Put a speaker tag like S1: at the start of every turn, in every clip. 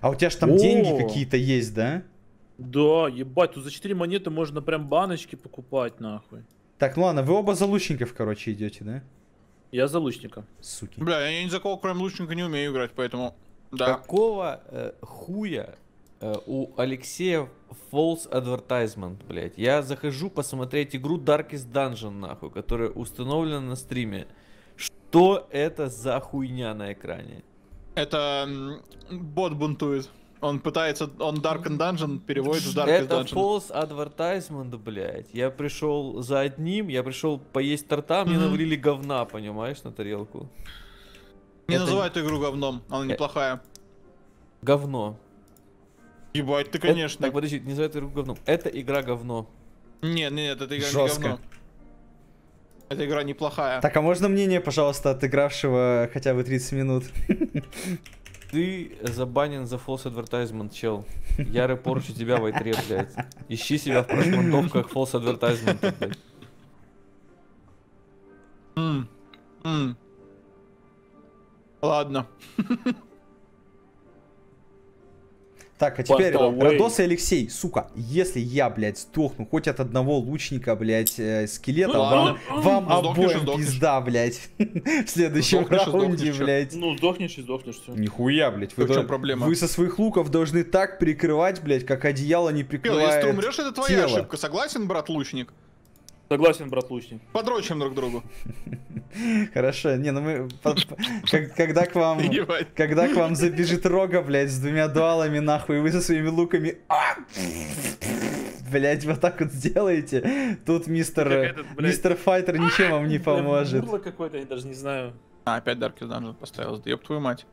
S1: А у тебя же там
S2: О!
S1: деньги какие-то есть, да?
S2: Да, ебать, тут за 4 монеты можно прям баночки покупать, нахуй.
S1: Так, ну ладно, вы оба за лучников, короче, идете, да?
S2: Я за лучника.
S1: Суки.
S3: Бля, я ни за кого, кроме лучника, не умею играть, поэтому... Да.
S4: Какого э, хуя э, у Алексея false advertisement, блядь? Я захожу посмотреть игру Darkest Dungeon, нахуй, которая установлена на стриме. Что это за хуйня на экране?
S3: Это бот бунтует. Он пытается, он Dark and Dungeon переводит в Dark
S4: это
S3: Dungeon.
S4: false advertisement, блядь. Я пришел за одним, я пришел поесть торта, мне навалили говна, понимаешь, на тарелку.
S3: Не
S4: это-
S3: называй эту игру говном, она
S4: Э,
S3: неплохая.
S4: Говно.
S3: Ебать, ты,
S4: Это-
S3: конечно.
S4: так, подожди, не называй эту игру говном. Это игра говно.
S3: Нет, нет, это игра
S1: Жестко.
S3: не говно. Эта игра неплохая.
S1: Так, а можно мнение, пожалуйста, отыгравшего хотя бы 30 минут?
S4: Ты забанен за false advertisement, чел. Я репорчу тебя в айтре, блядь. Ищи себя в прошмонтовках false advertisement, блядь.
S3: Ладно.
S1: Так, а теперь. Радос и Алексей, сука, если я, блядь, сдохну хоть от одного лучника, блядь, э, скелета,
S2: Ну,
S1: вам,
S2: ну,
S1: вам
S3: ну,
S1: обоим
S3: сдохнешь.
S1: пизда, блядь, в следующем
S3: Сдохнешь
S1: раунде,
S3: сдохнешь,
S1: блядь.
S2: Ну, сдохнешь и сдохнешь, все.
S1: Нихуя, блядь. Вы,
S3: Так в чём
S1: до-
S3: проблема?
S1: вы со своих луков должны так прикрывать, блядь, как одеяло не
S3: Пил, если
S1: прикрывает
S3: ты умрешь, это твоя
S1: тело.
S3: ошибка. Согласен, брат лучник?
S2: Согласен, брат лучник.
S3: Подрочим друг другу.
S1: Хорошо, не, ну мы... Когда к вам... Когда к вам забежит рога, блядь, с двумя дуалами, нахуй, вы со своими луками... а, Блядь, вот так вот сделаете, тут мистер... Мистер Файтер ничем вам не поможет.
S2: Было какое-то, я даже не знаю.
S3: А, опять Darkest Dungeon поставил. Да ёб твою мать.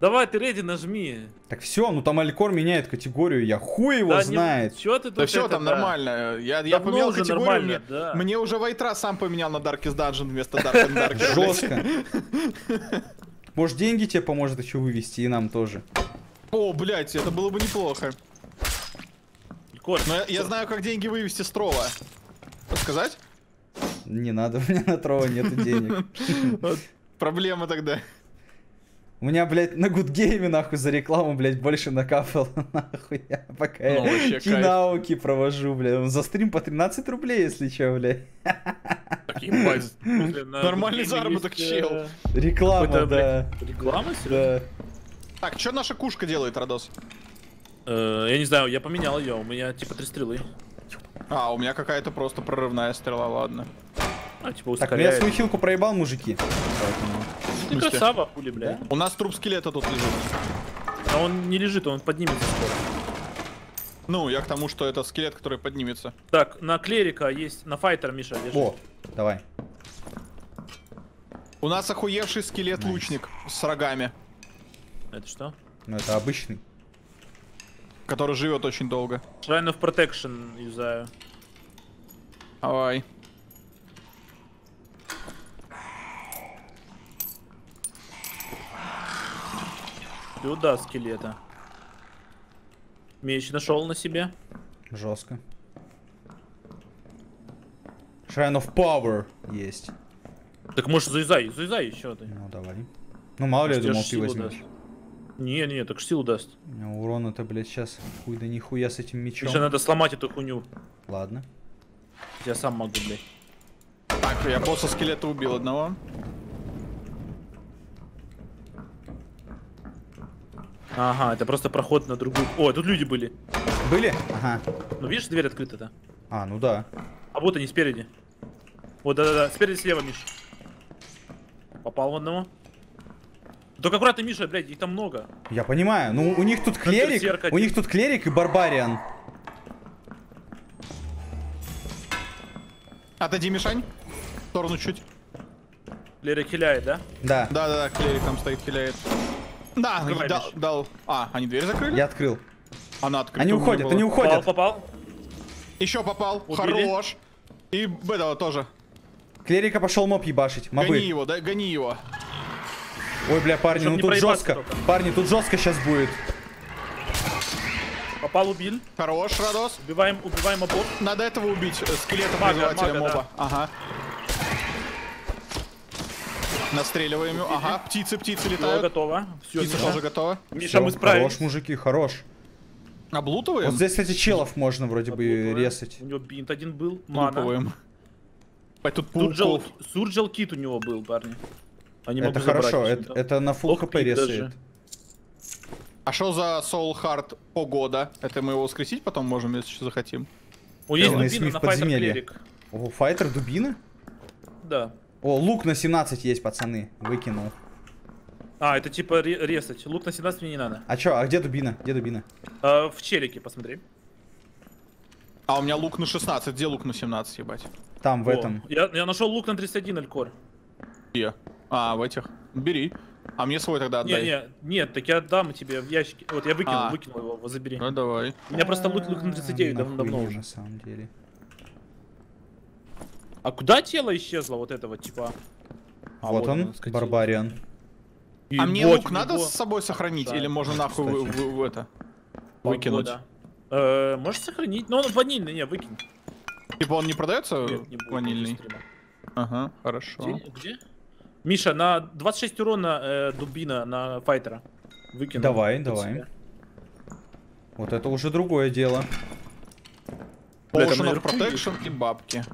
S2: Давай, ты реди нажми.
S1: Так все, ну там Алькор меняет категорию, я хуй его
S2: Да не-
S1: знает.
S2: Чё ты тут
S3: Да все
S2: это,
S3: там
S2: да?
S3: нормально. Я, я
S2: Давно
S3: поменял
S2: уже
S3: категорию.
S2: нормально,
S3: Мне,
S2: да.
S3: мне уже Вайтра сам поменял на Darkest Dungeon вместо Dark and Dark.
S1: Жестко. Может деньги тебе поможет еще вывести, и нам тоже.
S3: О, блядь, это было бы неплохо.
S2: Коль,
S3: Но я, я знаю, как деньги вывести с тролла. Сказать?
S1: Не надо, у меня на трова нету денег.
S3: Проблема тогда.
S1: У меня, блядь, на гудгейме, нахуй, за рекламу, блядь, больше накапало, нахуй. Я пока
S3: Ну, кайф.
S1: кинауки провожу, блядь. За стрим по 13 рублей, если чё, блядь.
S3: Так, ебать. Нормальный заработок,
S2: есть,
S3: чел.
S2: э,
S1: Реклама, да.
S2: блядь, Реклама, серьезно?
S1: Да.
S3: Так, что наша кушка делает, Радос?
S2: Э, Я не знаю, я поменял ее, у меня типа три стрелы.
S3: А, у меня какая-то просто прорывная стрела, ладно.
S2: А, типа
S1: Так, ну я свою хилку проебал, мужики.
S2: Ты красава, хули, блядь.
S3: У нас труп скелета тут лежит.
S2: А он не лежит, он поднимется скоро.
S3: Ну, я к тому, что это скелет, который поднимется.
S2: Так, на клерика есть, на файтера, Миша, держи.
S1: О, давай.
S3: У нас охуевший скелет-лучник с рогами,
S2: Это что?
S1: Ну это обычный.
S3: который живет очень долго.
S2: Shrine of Protection юзаю.
S3: Давай.
S2: Сюда скелета. Меч нашел на себе.
S1: Жестко. Shrine of Power есть.
S2: Так может заюзай, заюзай еще ты.
S1: Ну давай. Ну мало ли, я думал, ты возьмешь.
S2: даст. Не, не, так силу даст.
S1: У меня урона-то, блядь, сейчас хуй да нихуя с этим мечом.
S2: Миша, надо сломать эту хуйню.
S1: Ладно.
S2: Я сам могу, блядь.
S3: Так, я босса скелета убил одного.
S2: Ага, это просто проход на другую. О, тут люди были.
S1: Были? Ага.
S2: Ну видишь, дверь открыта-то.
S1: А, ну да.
S2: А вот они спереди. Вот, да-да-да, спереди слева, Миш. Попал в одного. Только аккуратно, Миша, блядь, их там много.
S1: Я понимаю. Ну, у них тут клерик, у них тут клерик и барбариан.
S3: Отойди, Мишань. В сторону чуть.
S2: Лера хиляет, да?
S1: Да,
S3: Да-да-да, клерик там стоит, хиляет. Да,
S2: Открывай,
S3: дал,
S2: Миш.
S3: дал. А, они дверь закрыли?
S1: я открыл.
S3: Она открыта.
S1: Они уходят, они
S2: Попал,
S1: уходят.
S2: попал.
S3: Еще попал.
S2: Убили.
S3: Хорош. И этого тоже.
S1: Клерика пошел моб ебашить. Мобы.
S3: Гони его, да, гони его.
S1: Ой, бля, парни,
S2: Чтоб
S1: ну тут жестко.
S2: только.
S1: Парни, тут жестко сейчас будет.
S2: Попал, убил.
S3: Хорош, Радос.
S2: Убиваем, убиваем обоих.
S3: Надо этого убить, э, скелета
S2: Мага, мага,
S3: моба. Ага. Настреливаем его. Ага, птицы, птицы
S2: Все
S3: летают.
S2: готово. Все,
S3: Птица тоже готова.
S2: Миша,
S1: Всё,
S2: мы справились.
S1: Хорош, мужики, хорош.
S3: Облутываем?
S1: Вот здесь, кстати, челов можно вроде бы резать.
S2: У него бинт один был. Мана.
S3: Облутываем. Ой, тут пауков.
S2: Сурджел кит у него был, парни. А не
S1: Это
S2: забрать
S1: хорошо, это, это на full хп резает.
S3: А что за Soul Heart погода? Это мы его воскресить потом можем, если что захотим.
S2: О, есть
S1: Деланный
S2: дубина
S1: Смит
S2: на файтер
S1: подземелье.
S2: клерик.
S1: О, файтер дубина?
S2: Да.
S1: О, лук на 17 есть, пацаны. Выкинул.
S2: А, это типа ре- резать. Лук на 17 мне не надо.
S1: А чё, а где дубина? Где дубина?
S2: А, в челике посмотри.
S3: А у меня лук на 16, где лук на 17, ебать?
S1: Там, в
S2: О,
S1: этом.
S2: Я, я нашел лук на 31 алькор.
S3: Где? А, в этих. Бери. А мне свой тогда отдай.
S2: не, нет, так я отдам тебе в ящике. Вот я выкинул,
S3: А.
S2: выкинул его, вот забери.
S3: Ну давай.
S2: У меня просто лук, лук на 39
S1: А,
S2: давно
S1: нахуй,
S2: уже.
S1: на самом деле.
S2: А куда тело исчезло вот этого типа? А,
S1: вот он,
S2: оно, скотина.
S1: барбариан.
S3: А мне лук надо
S2: него
S3: с собой сохранить?
S2: Да,
S3: Или можно нахуй в, в- в это?
S2: погода.
S3: Выкинуть?
S2: Э, можешь сохранить? Но он ванильный, не, выкинь.
S3: Типа он не продается
S2: Нет, не будет
S3: ванильный? Ага, хорошо.
S2: Где? Где? Миша, на 26 урона э, дубина на файтера. Выкинул.
S1: Давай, давай.
S2: себя.
S1: Вот это уже другое дело.
S3: Potion of Protection и бабки.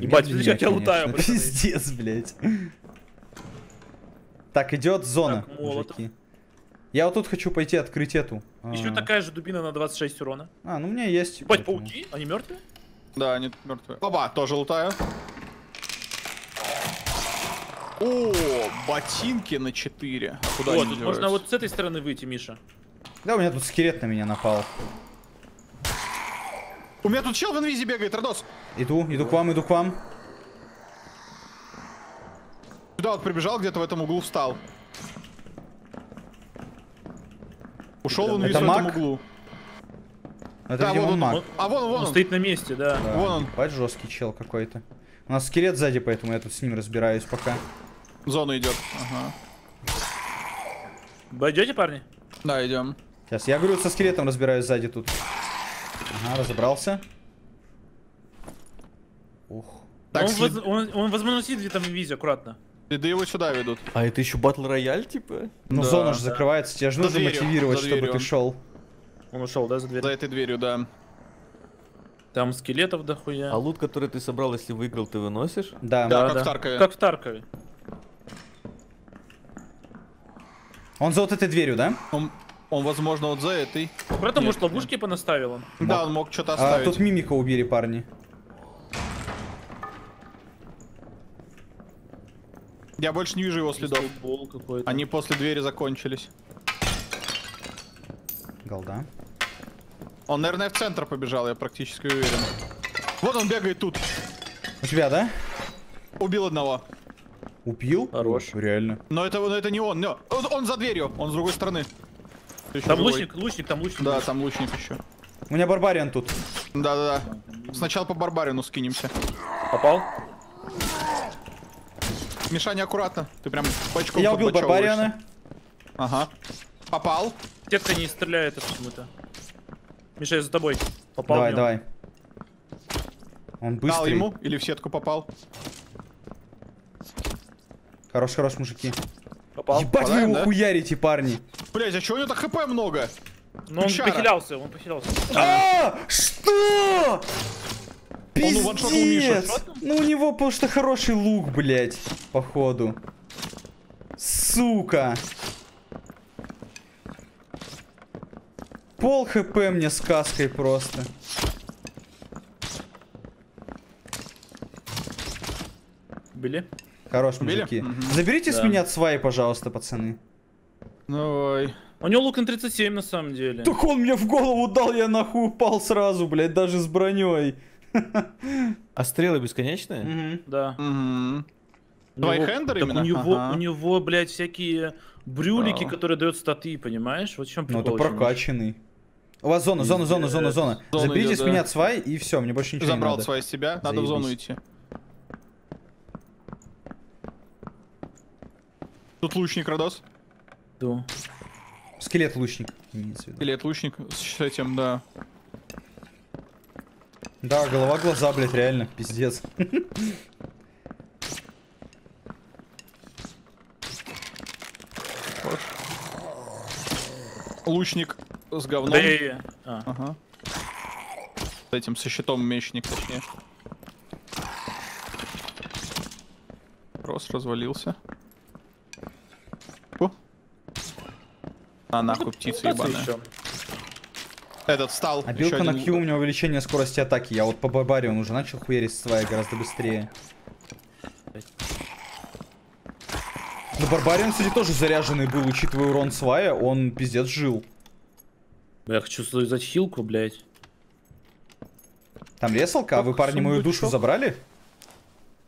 S2: Ебать, смотри, я
S1: конечно.
S2: лутаю.
S1: Пиздец, блядь. Так, идет зона,
S2: Так,
S1: мужики. Я вот тут хочу пойти открыть эту.
S2: Еще
S1: а,
S2: такая же дубина на 26 урона.
S1: А, ну у меня есть.
S2: Ебать,
S1: поэтому.
S2: пауки? Они мертвые?
S3: Да, они мертвые. Оба, тоже лутаю. О, ботинки на 4. Куда
S2: вот,
S3: они
S2: тут можно вот с этой стороны выйти, Миша.
S1: Да, у меня тут скелет на меня напал.
S3: У меня тут чел в инвизе бегает, Родос.
S1: Иду, иду к вам, иду к вам.
S3: Сюда вот прибежал, где-то в этом углу встал. Ушел в инвиз
S1: Это
S3: в этом
S1: маг?
S3: углу.
S1: Это,
S3: Да,
S1: видимо,
S3: вот он,
S1: маг.
S3: он- А вон он, вон
S2: Он
S3: он.
S2: стоит на месте, да.
S1: Да,
S3: вон он.
S1: ебать, жесткий чел какой-то. У нас скелет сзади, поэтому я тут с ним разбираюсь пока.
S3: В зону идет. Ага.
S2: Пойдете, парни?
S3: Да, идем.
S1: Сейчас, я говорю, со скелетом разбираюсь сзади тут. Ага, разобрался. Ух.
S3: Так,
S2: он,
S3: след-
S2: воз- он, он, возможно, сидит где-то в инвизе, аккуратно.
S3: Следы его сюда ведут.
S4: А это еще батл рояль, типа?
S1: Ну,
S3: Да,
S1: зона же
S3: да.
S1: закрывается, тебе же
S3: За
S1: нужно
S3: дверью,
S1: мотивировать,
S3: за
S1: чтобы
S3: дверью
S1: ты шел.
S2: Он ушел, да, за дверь?
S3: За этой дверью, да.
S2: Там скелетов дохуя.
S4: А лут, который ты собрал, если выиграл, ты выносишь?
S1: Да.
S3: Да. как в Таркове.
S2: Как в Таркове.
S1: Он за вот этой дверью, да?
S3: Он, он, возможно, вот за этой. Нет,
S2: может, ловушки понаставил он.
S3: Да, он мог что-то
S1: А,
S3: оставить.
S1: тут мимика убили, парни.
S3: Я больше не вижу его следов. Они после двери закончились.
S1: Голда.
S3: Он, наверное, в центр побежал, я практически уверен. Вот он бегает тут.
S1: У тебя, да?
S3: Убил одного.
S1: Убил?
S2: Хорош.
S1: Реально.
S3: Но это, но это не он. не- Он, он за дверью, он с другой стороны. Еще
S2: Там
S3: живой.
S2: лучник, лучник, там лучник.
S3: Да, там лучник еще.
S1: У меня барбариан тут.
S3: Да-да-да. Сначала по барбарину скинемся.
S2: Попал?
S3: Мишаня, аккуратно. Ты прям бочком
S1: Я убил барбариана.
S3: Ага. Попал.
S2: Сетка не стреляет почему-то. Миша, я за тобой. Попал
S1: Давай, давай. Он
S3: Дал
S1: быстрый.
S3: ему или в сетку попал.
S1: Хорош, хорош, мужики.
S2: Попал.
S1: Ебать вы
S3: Попадаем,
S1: его
S3: да?
S1: хуярите, парни.
S3: Блять, а чего у него так хп много?
S2: Но он похилялся, он похилялся.
S1: А, что? Пиздец. Ну у него что хороший лук, блять, походу. Сука. Пол хп мне сказкой просто.
S2: Били?
S1: Хорош,
S3: Убили?
S1: мужики.
S3: Мгм.
S1: Заберите с
S2: Да.
S1: меня свай, пожалуйста, пацаны.
S3: Давай.
S2: У него лук на 37 на самом деле.
S1: Так он мне в голову дал, я нахуй упал сразу, блядь, даже с броней.
S4: А стрелы бесконечные?
S2: Да.
S3: Угу.
S2: У
S3: Твои
S2: него-
S3: хендеры
S2: так
S3: именно?
S2: У него,
S3: Ага.
S2: у него, блядь, всякие брюлики,
S3: Вау.
S2: которые дают статы, понимаешь? Вот в чем
S1: Ну
S2: прикол.
S1: это прокачанный. У вас зона, зона, зона, зона, зона.
S3: Зона
S1: Заберите
S3: идет,
S1: с
S3: да.
S1: меня свай и все, мне больше ничего
S3: Забрал
S1: не надо.
S3: свои с себя, надо в зону
S1: Заебись.
S3: идти. Тут лучник, Родос.
S2: Да.
S1: Скелет лучник.
S3: Скелет лучник с этим, да.
S1: Да, голова глаза, блядь, реально, пиздец.
S3: Лучник с говном.
S2: Да.
S3: Ага. С этим, со щитом мечник, точнее. Рос развалился. Фу. А нахуй птица ебаная. Этот встал.
S1: А билка на Q у меня увеличение скорости атаки. Я вот по барбаре он уже начал хуярить свая гораздо быстрее. Ну, Барбариан, кстати, тоже заряженный был, учитывая урон свая, он пиздец жил.
S2: Я хочу свою хилку, блядь.
S1: Там ресалка, а вы, парни, мою душу забрали?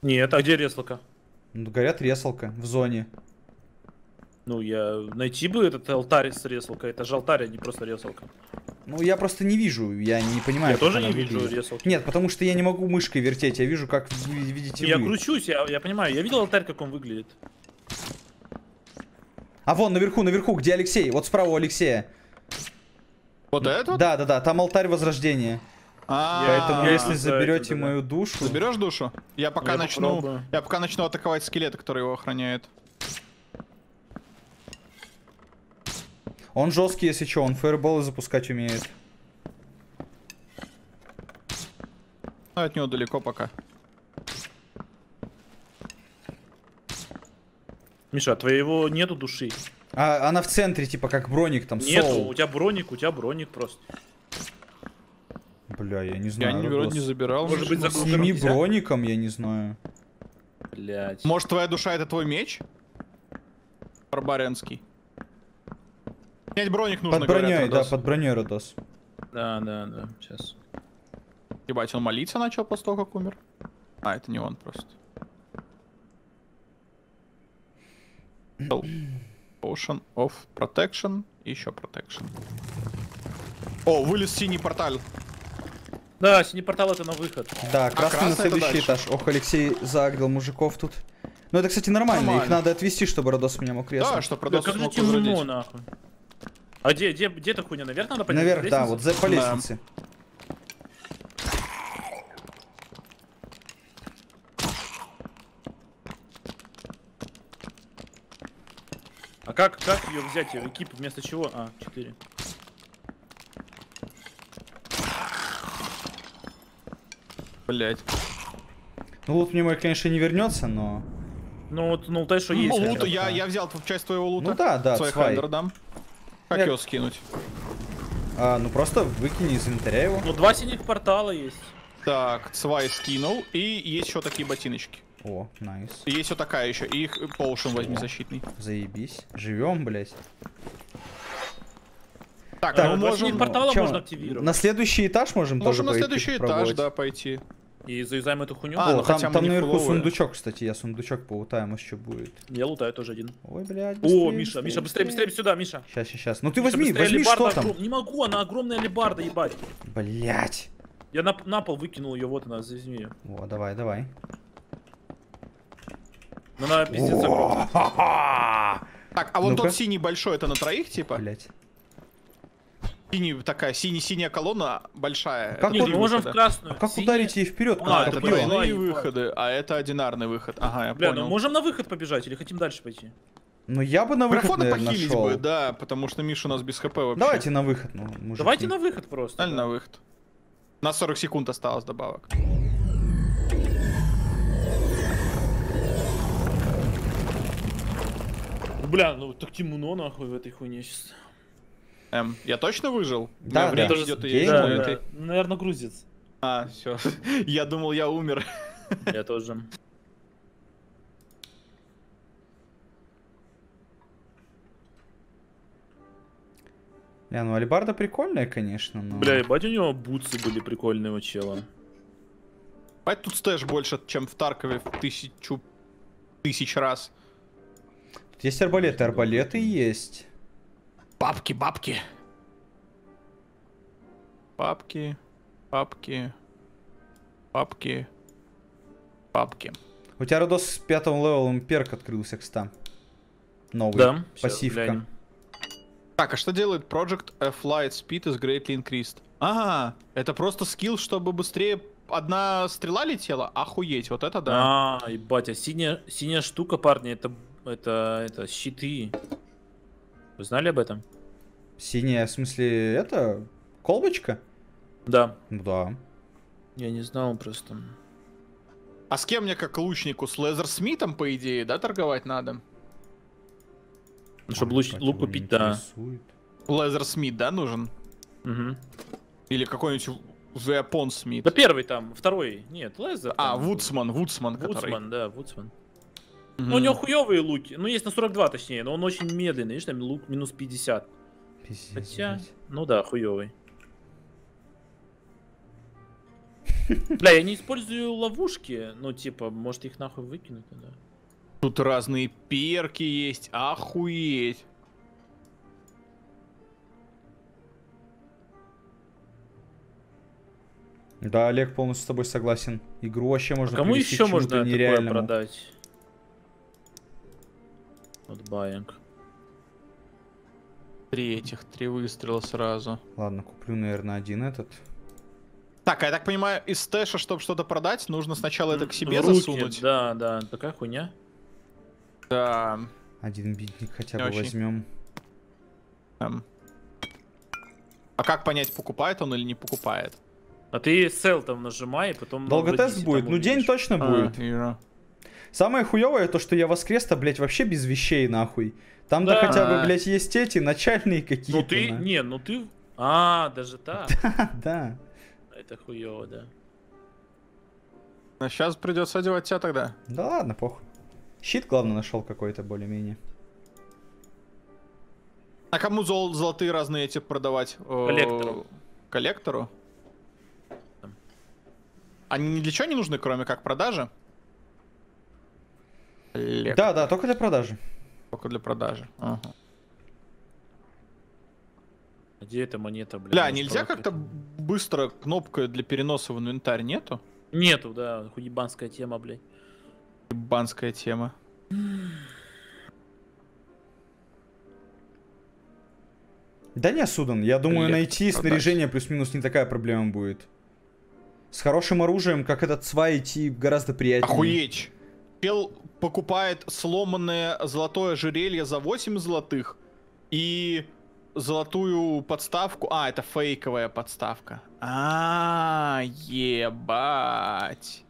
S2: Нет, а где реслока?
S1: Ну, говорят, ресалка в зоне.
S2: Ну, я... Найти бы этот алтарь с реслкой. Это же алтарь, а не просто ресалка.
S1: Ну, я просто не вижу, я не понимаю,
S2: Я тоже не вижу ресалки.
S1: Нет, потому что я не могу мышкой вертеть, я вижу, как вы видите
S2: Я
S1: вы.
S2: кручусь, я, я понимаю. Я видел алтарь, как он выглядит.
S1: А вон, наверху, наверху, где Алексей? Вот справа у Алексея.
S3: Вот этот?
S1: Да, да, да, там алтарь возрождения.
S3: А,
S1: Поэтому,
S2: А,
S1: если
S2: да,
S1: заберете
S2: да.
S1: мою душу...
S3: Заберешь душу? Я пока
S2: Я
S3: начну.
S2: попробую.
S3: Я пока начну атаковать скелета, который его охраняет.
S1: Он жесткий, если что, он фаерболы запускать умеет.
S3: Но от него далеко пока.
S2: Миша, а твоего нету души?
S1: А она в центре, типа, как броник там,
S2: Нету,
S1: соул.
S2: у тебя броник, у тебя броник просто.
S1: Бля, я не
S3: Я
S1: знаю.
S3: не,
S1: Родос.
S3: вроде не забирал.
S2: Может быть,
S3: Ну,
S2: за-
S1: Сними
S2: нельзя?
S1: броником, я не знаю.
S2: Блять.
S3: Может, твоя душа это твой меч? Барбаренский. Снять броник нужно,
S1: Под броней,
S3: говорят,
S1: да,
S3: Родос.
S1: под броней, Родос.
S2: Да, да, да, сейчас.
S3: Ебать, он молиться начал после того, как умер? А, это не он просто. Potion of Protection и еще Protection. О, вылез синий портал.
S2: Да, синий портал это на выход.
S1: Да, красный на
S3: А красный это
S1: следующий этаж. Ох, Алексей заагдал мужиков тут. Ну это, кстати, нормально. Их
S3: Нормально.
S1: надо отвести, чтобы Родос меня мог резать.
S3: Да, что
S2: Да,
S3: продался
S2: как же темно, нахуй. А где, где, где эта хуйня? Наверх надо подняться?
S1: Наверх, да, вот за по лестнице.
S2: А как, как ее взять, ее экип вместо чего? А, 4.
S3: Блять.
S1: Ну лут мне мой, конечно, не вернется, но...
S2: Ну вот, ну то, что есть.
S3: лут, я, я взял часть твоего лута.
S1: Ну да, да,
S3: Свой дам. Как
S1: Я-
S3: его скинуть?
S1: А, ну просто выкини из инвентаря его.
S2: Ну два синих портала есть.
S3: Так, свай скинул. И есть еще такие ботиночки.
S1: О, найс.
S3: И есть вот такая еще. И их поушен возьми защитный.
S1: Заебись. Живем, блять.
S3: Так,
S2: Так,
S3: ну можем...
S2: синих портала
S1: чё,
S2: можно активировать.
S1: На следующий этаж можем тоже
S3: Можем на
S1: пойти
S3: следующий этаж, да, пойти.
S2: И заюзаем эту хуйню.
S3: А,
S1: О,
S3: ну
S1: там,
S3: хотя
S1: там наверху
S3: фуловые.
S1: сундучок, кстати, я сундучок поутаю, может что будет.
S2: Я лутаю тоже один.
S1: Ой, блядь,
S2: О, Миша, Миша, быстрее, быстрее сюда, Миша.
S1: Сейчас, сейчас, сейчас. Ну ты
S2: Миша,
S1: возьми,
S2: быстрее,
S1: возьми, что там?
S2: огром- Не могу, она огромная лебарда, ебать.
S1: Блять.
S2: Я на, на пол выкинул ее, вот она, возьми ее.
S1: О, давай, давай.
S2: Но она пиздец огромная.
S3: Так, а вот
S1: Ну-ка.
S3: тот синий большой, это на троих, типа?
S1: Блять.
S3: Синий, такая, синий-синяя колонна большая.
S1: Как
S2: Нет, мы можем в красную.
S1: Как
S2: Синяя-
S1: ударить ей вперед?
S2: А,
S3: А, это двойные выходы, а это одинарный выход. Ага, я
S2: Бля,
S3: понял.
S2: ну можем на выход побежать или хотим дальше пойти?
S1: Ну я бы на выход,
S3: Графона
S1: наверное,
S3: похилить
S1: шел.
S3: бы, да, потому что Миша у нас без хп вообще.
S1: Давайте на выход, ну, мужики.
S2: Давайте на выход просто.
S3: Дали на выход. На 40 секунд осталось добавок.
S2: Бля, ну так темно нахуй в этой хуйне сейчас.
S3: Эм, я точно выжил?
S1: Да,
S3: время
S1: да.
S3: идет и
S1: да, да.
S2: Наверное, грузится.
S3: А, все. Я думал, я умер.
S2: Я тоже.
S1: Не, ну алебарда прикольная, конечно, но...
S2: Бля, ебать, у него бутсы были прикольные у чела.
S3: Бать, тут stash больше, чем в Таркове в тысячу тысяч раз.
S1: Тут есть арбалеты, арбалеты есть.
S3: Бабки, бабки. Бабки, бабки, бабки, бабки.
S1: У тебя, Родос, с пятым левелом perk открылся, кстати. Новый.
S2: Да,
S1: Пассивка.
S2: глянем.
S3: Так, а что делает Projectile Flight Speed is greatly increased? Ага, это просто skill, чтобы быстрее одна стрела летела? Охуеть, вот это да.
S2: А, ебать, а синяя, синяя штука, парни, это, это, это щиты. Вы знали об этом?
S1: Синяя, в смысле, это колбочка?
S2: Да.
S1: Да.
S2: Я не знал просто.
S3: А с кем мне как лучнику? С Лезер Смитом, по идее, да, торговать надо?
S2: Ну, чтобы луч, лук купить, да.
S3: Лезер Смит, да, нужен?
S2: Мгм.
S3: Или какой-нибудь Веапон Смит?
S2: Да первый там, второй. Нет, Лезер.
S3: А. Вудсман, Вудсман, который.
S2: Вудсман, да, Вудсман.
S3: Мгм.
S2: Ну, у него хуёвые луки. Ну, есть на 42 точнее, но он очень медленный. Видишь, там лук минус 50.
S1: Пиздец,
S2: Хотя,
S1: блядь.
S2: ну да, хуёвый. Бля, я не использую ловушки. Ну, типа, может их нахуй выкинуть надо.
S3: Тут разные перки есть, охуеть.
S1: Да, Олег полностью с тобой согласен. Игру вообще можно
S2: Кому
S1: привести к
S2: еще можно такое
S1: нереальному.
S2: продать? Вот баинг.
S3: Три этих, три выстрела сразу.
S1: Ладно, куплю, наверное, один этот.
S3: Так, а я так понимаю, из стэша, чтобы что-то продать, нужно сначала это к себе
S2: руки,
S3: засунуть.
S2: Да, да, такая хуйня.
S3: Да.
S1: Один битник хотя
S3: Не
S1: бы
S3: очень.
S1: возьмем.
S3: эм. А как понять, покупает он или не покупает?
S2: А ты сел там нажимай, и потом...
S1: Долго тест будет? Ну, день точно
S3: А,
S1: будет.
S3: вижу.
S1: Самое хуевое то, что я воскрес-то, блядь, вообще без вещей, нахуй. Там-то
S2: Да.
S1: хотя бы, блядь, есть эти начальные какие-то.
S2: Ну ты,
S1: на.
S2: не, ну ты... А, даже так.
S1: Да.
S2: Это хуёво, да.
S3: А сейчас придется одевать тебя тогда.
S1: Да ладно, похуй. Щит, главное, нашел какой-то более-менее.
S3: А кому зол- золотые разные эти продавать? Э,
S2: Коллектору.
S3: Коллектору? Они ни для чего не нужны, кроме как продажи? Коллек-
S1: Да, да, только для продажи.
S3: Только для продажи. Ага.
S2: Где эта монета, блядь?
S3: Бля, нельзя
S2: продать
S3: как-то быстро кнопкой для переноса в инвентарь нету?
S2: Нету, да, хуебанская тема, блядь.
S3: Банская тема.
S1: Да не, Судан, я думаю,
S3: Коллектор
S1: найти
S3: продаж.
S1: снаряжение плюс-минус не такая проблема будет. С хорошим оружием, как этот свай, идти гораздо приятнее.
S3: Охуеть! Чел покупает сломанное золотое ожерелье за 8 золотых и золотую подставку. А, это фейковая подставка. А, ебать.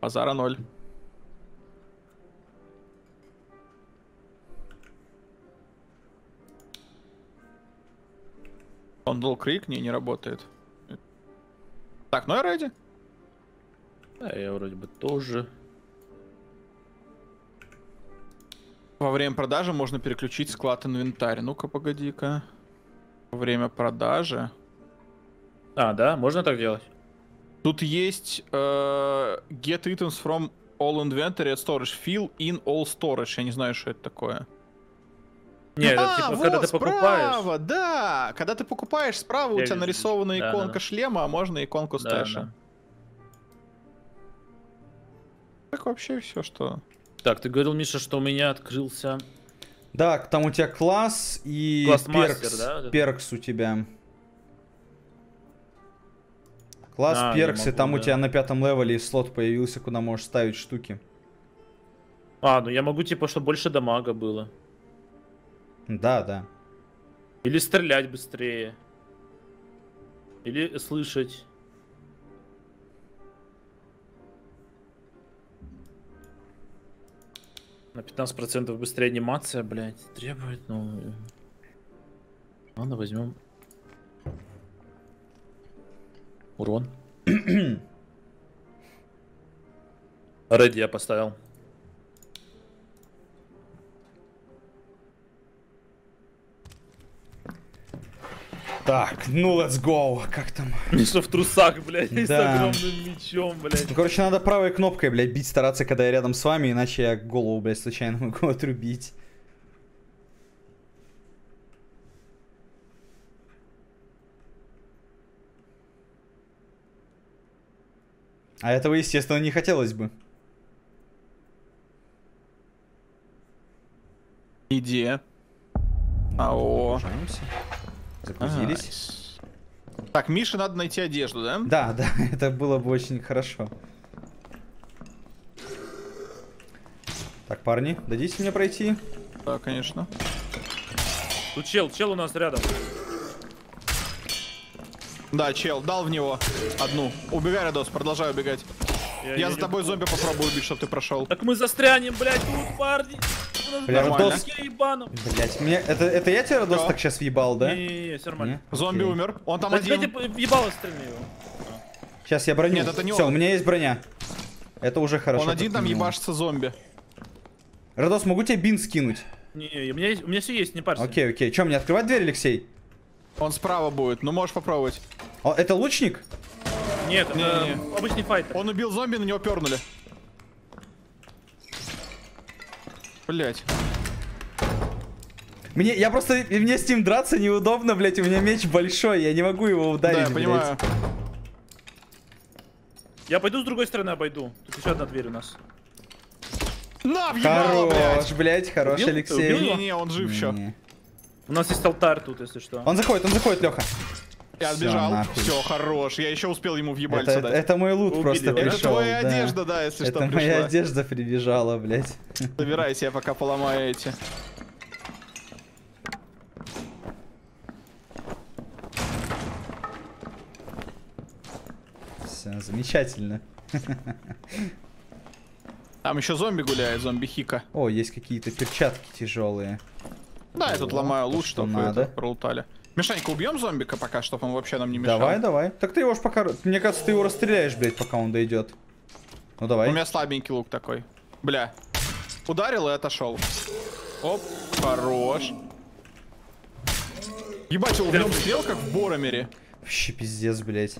S3: Базара ноль. Ондл Крик не, не работает. Так, ну я ready.
S2: Да, я вроде бы тоже.
S3: Во время продажи можно переключить склад инвентарь. Ну-ка, погоди-ка. Во время продажи.
S2: А, да, можно так делать?
S3: Тут есть э, get items from all inventory at storage. Fill in all storage. Я не знаю, что это такое.
S2: Не, это
S3: А,
S2: типа,
S3: вот,
S2: когда ты покупаешь.
S3: справа, да. Когда ты покупаешь, справа у
S2: Я
S3: тебя
S2: вижу.
S3: нарисована
S2: Да,
S3: иконка
S2: да.
S3: шлема, а можно иконку
S2: Да,
S3: стэша.
S2: да.
S3: Так вообще все, что...
S2: Так, ты говорил, Миша, что у меня открылся...
S1: Да, там у тебя класс и
S2: Класс мастер,
S1: перкс.
S2: да, вот это?
S1: Перкс у тебя. Класс,
S2: А,
S1: перкс, и
S2: могу,
S1: там у
S2: да.
S1: тебя на пятом левеле слот появился, куда можешь ставить штуки.
S2: А, ну я могу, типа, чтобы больше дамага было.
S1: Да, да.
S2: Или стрелять быстрее. Или слышать. На 15% быстрее анимация, блядь, требует, ну... Ладно, возьмем. Урон. Редди я поставил.
S1: Так, ну let's go. Как там?
S2: Миша в трусах, блядь, и с
S1: Да.
S2: огромным мечом, блядь.
S1: Ну, короче, надо правой кнопкой, блядь, бить, стараться, когда я рядом с вами, иначе я голову, блядь, случайно могу отрубить. А этого, естественно, не хотелось бы.
S3: Идея. Ао.
S1: Загружаемся. Загрузились.
S3: Nice. Так, Мише надо найти одежду, да?
S1: Да, да, это было бы очень хорошо. Так, парни, дадите мне пройти?
S3: Да, конечно.
S2: Тут чел, чел у нас рядом.
S3: Да, чел, дал в него одну. Убегай, Радос, продолжай убегать. Я,
S2: не
S3: за тобой
S2: могу.
S3: зомби попробую убить, чтобы ты прошел.
S2: Так мы застрянем, блядь, тут, парни.
S1: Бля,
S2: ебану.
S1: Блять, мне это, это я тебя, Родос, так сейчас въебал, да?
S2: Не-не-не, все нормально.
S3: Зомби
S1: Окей.
S3: умер. Он там один.
S2: тебе въебало стрельни его.
S1: Сейчас я броню.
S3: Нет, это не
S1: Все, у меня есть броня. Это уже хорошо.
S3: Он один там ебашится зомби.
S1: Родос, могу тебе бин скинуть?
S2: Не, у меня, есть- у меня все есть, не парься.
S1: Окей, окей. Че, мне открывать дверь, Алексей?
S3: Он справа будет. Ну, можешь попробовать.
S1: О, это лучник?
S2: Нет, это
S3: Не-не-не.
S2: обычный файтер.
S3: Он убил зомби, на него пернули. Блять.
S1: Мне, я просто, мне с ним драться неудобно, блять, у меня меч большой, я не могу его
S3: Да,
S1: ударить,
S3: я
S1: блядь.
S3: понимаю.
S2: Я пойду с другой стороны обойду. Тут еще одна дверь у нас.
S3: На, въебало,
S1: Хорош,
S3: блядь.
S1: блять, хорош,
S2: Убил?
S1: Алексей.
S2: Убил?
S3: Не-не-не, он жив еще.
S2: У нас есть алтарь тут, если что.
S1: Он заходит, он заходит, Леха.
S3: Я отбежал. Все, хорош. Я еще успел ему
S1: Это,
S3: въебальца
S1: это,
S3: дать.
S1: это мой лут
S2: Убили
S1: просто
S2: да?
S3: Это
S1: пришел.
S3: твоя
S1: да.
S3: одежда, да, если
S1: Это
S3: что,
S1: моя
S3: пришла.
S1: одежда прибежала, блять.
S3: Собирайся, я пока поломаю эти.
S1: Все, замечательно.
S3: Там еще зомби гуляет, зомби Хика.
S1: О, есть какие-то перчатки тяжелые.
S3: Да, я тут
S1: О,
S3: ломаю лут,
S1: что
S3: чтобы
S1: надо.
S3: это пролутали. Мишанька, убьем зомбика пока, чтобы он вообще нам не мешал.
S1: Давай, давай. Так ты его ж пока... Мне кажется, ты его расстреляешь, блядь, пока он дойдет. Ну давай.
S3: У меня слабенький лук такой. Бля. Ударил и отошел. Оп, хорош. Ебать, он в нем стрел, как в Боромере.
S1: Вообще пиздец, блядь.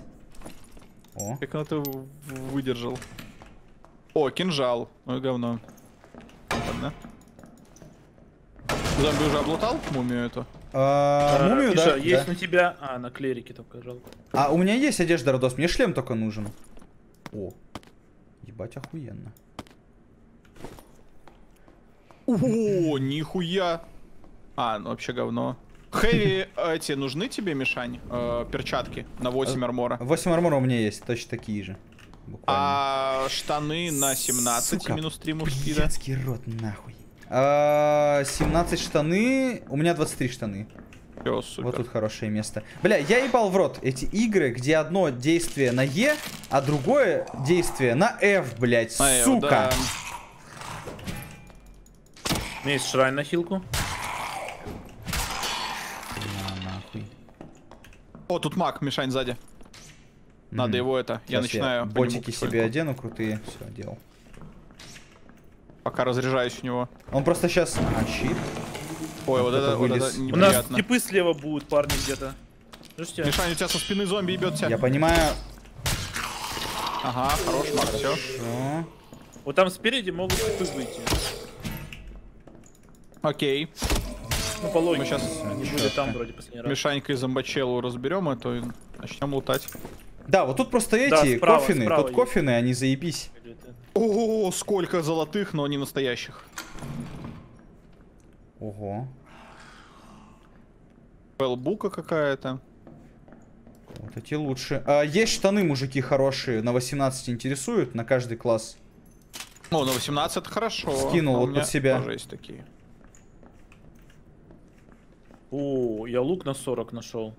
S1: О,
S3: Как он это выдержал. О, кинжал. Ой, говно. Ладно. Зомби уже облутал мумию эту?
S1: А,
S2: А,
S1: мумию,
S2: Миша,
S1: да?
S2: есть
S1: да.
S2: на тебя... А, на клерике только жалко.
S1: А у меня есть одежда, Родос, мне шлем только нужен. О, ебать, охуенно.
S3: О, нихуя. А, ну вообще говно. Хэви эти нужны тебе, Мишань? Э, перчатки на 8 армора.
S1: 8 армора у меня есть, точно такие же. Буквально.
S3: А штаны на 17
S1: Сука,
S3: минус 3 мушкита.
S1: Блядский рот, нахуй. А, 17 штаны, у меня 23 штаны.
S3: Всё, супер.
S1: Вот тут хорошее место. Бля, я ебал в рот эти игры, где одно действие на Е, а другое действие на F, блядь,
S3: А, э,
S1: сука.
S3: да.
S2: У меня есть шрайн на хилку.
S1: На, нахуй.
S3: О, тут маг, Мишань сзади. Надо
S1: Мгм.
S3: его это. я
S1: Щас
S3: начинаю.
S1: ботики себе одену крутые. Все, делал.
S3: Пока разряжаюсь у него.
S1: Он просто сейчас... А, щит.
S3: Ой, вот это, вот это
S1: У
S2: У нас типы слева будут, парни, где-то. Слушайте,
S3: Мишань, у тебя со спины зомби ебет тебя.
S1: Я понимаю...
S3: Ага, хорош маг, все.
S2: Вот там спереди могут типы выйти.
S3: Окей.
S2: Ну, по логике.
S3: щас-
S2: Они были там вроде последний раз.
S3: Мишанькой зомбачелу разберем, а то и начнем лутать.
S1: Да, вот тут просто
S2: Да,
S1: эти
S2: справа,
S1: кофины.
S2: справа
S1: Тут
S2: есть.
S1: кофины, они заебись.
S3: О, сколько золотых, но не настоящих.
S1: Ого.
S3: Пэлбука какая-то.
S1: Вот эти лучше. А, есть штаны, мужики, хорошие. На 18 интересуют, на каждый класс.
S3: О, на 18 это хорошо.
S1: Скинул
S3: А у
S1: вот под себя.
S3: Тоже есть такие.
S2: О, я лук на 40 нашел.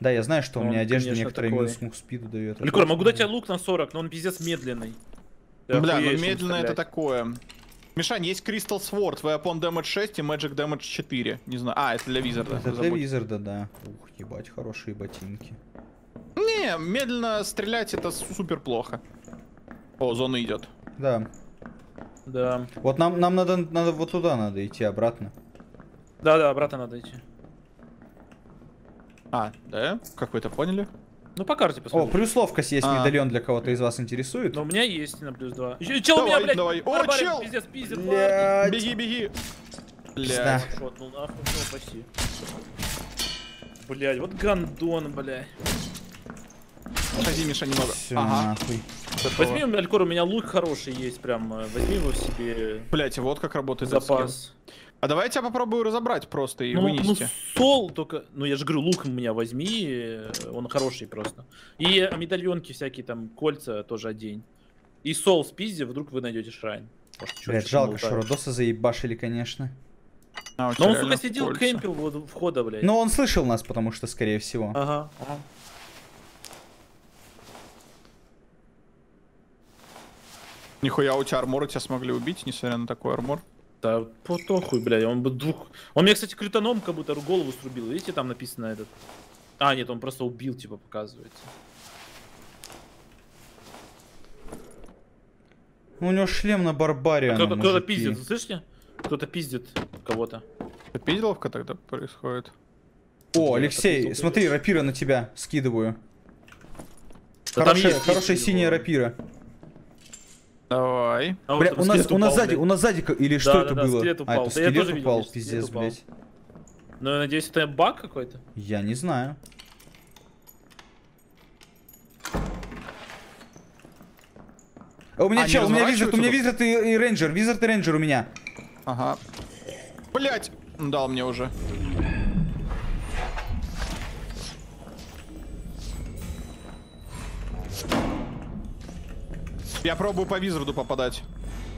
S1: Да, я знаю, что у
S2: Он,
S1: меня одежда
S2: конечно,
S1: некоторые
S2: такой.
S1: минус мух спиду дает.
S2: Ликор, могу дать тебе лук на 40, но он пиздец медленный. Ты
S3: Бля, ну медленно это такое. Мишань, есть Crystal Sword, Weapon Damage 6 и Magic Damage 4. Не знаю. А, это для Визарда.
S1: Это для. Визарда, да. Ух, ебать, хорошие ботинки.
S3: Не, медленно стрелять это супер плохо. О, зона идет.
S1: Да.
S2: Да.
S1: Вот нам, нам надо, надо вот туда надо идти, обратно.
S2: Да-да, обратно надо идти.
S3: А, да? Как вы это поняли?
S2: Ну, по карте
S1: О,
S2: посмотри.
S1: плюс ловкость есть
S3: А.
S1: медальон для кого-то из вас интересует.
S2: Но у меня есть на плюс 2. Еще, чел у меня,
S3: Давай,
S2: блядь!
S3: давай. О,
S2: барбарин,
S3: чел!
S2: Пиздец, пиздец,
S1: Блядь.
S3: Беги, беги. Блядь.
S2: Шотнул нахуй, ну, почти. Блядь, вот гандон, блядь.
S3: Ходи, Миша, немного.
S1: Всё,
S3: Ага.
S1: нахуй.
S2: Возьми, Алькор, у меня лук хороший есть прям. э, Возьми его себе
S3: Блять, вот как работает этот скилл. А давай я тебя попробую разобрать просто и
S2: Ну, ну,
S3: вынести.
S2: сол только... Ну, я же говорю, лук у меня возьми, э, он хороший просто. И медальонки всякие там, кольца тоже одень. И сол спизди, вдруг вы найдете шрайн. Может,
S1: жалко, что. Родоса заебашили, конечно.
S3: А,
S2: Но он, сука, сидел,
S3: кольца.
S2: кемпил вот у входа, блядь.
S1: Но он слышал нас, потому что, скорее всего.
S2: Ага, ага.
S3: Нихуя, у тебя армора тебя смогли убить, несмотря на такой армор.
S2: Да, потохуй, блядь, он бы двух... Он мне, кстати, крютоном как будто голову срубил, видите, там написано этот... А, нет, он просто убил, типа, показывается.
S1: У него шлем на барбариана,
S2: Кто-то кто пиздит, слышите? Кто-то пиздит кого-то.
S3: Это пизделовка тогда происходит?
S1: О,
S2: Я
S1: Алексей, смотри, рапира на тебя скидываю.
S2: Да
S1: Хорошая, хорошая синяя рапира.
S3: Давай.
S2: А,
S1: Бля, у нас,
S2: скелет
S1: у нас сзади,
S2: блядь.
S1: у нас сзади, или что
S2: Да,
S1: это
S2: да, да,
S1: было?
S2: скелет
S1: А,
S2: упал.
S1: это
S2: Да я
S1: скелет
S2: тоже видел,
S1: упал,
S2: что
S1: пиздец,
S2: скелет упал.
S1: блядь.
S2: Ну, я надеюсь, это баг какой-то?
S1: Я не знаю. А у меня
S3: Они
S1: чел, у меня wizard, у меня wizard и, и рейнджер, wizard и рейнджер у меня.
S3: Ага. Блять! Дал мне уже. Я пробую по визарду попадать.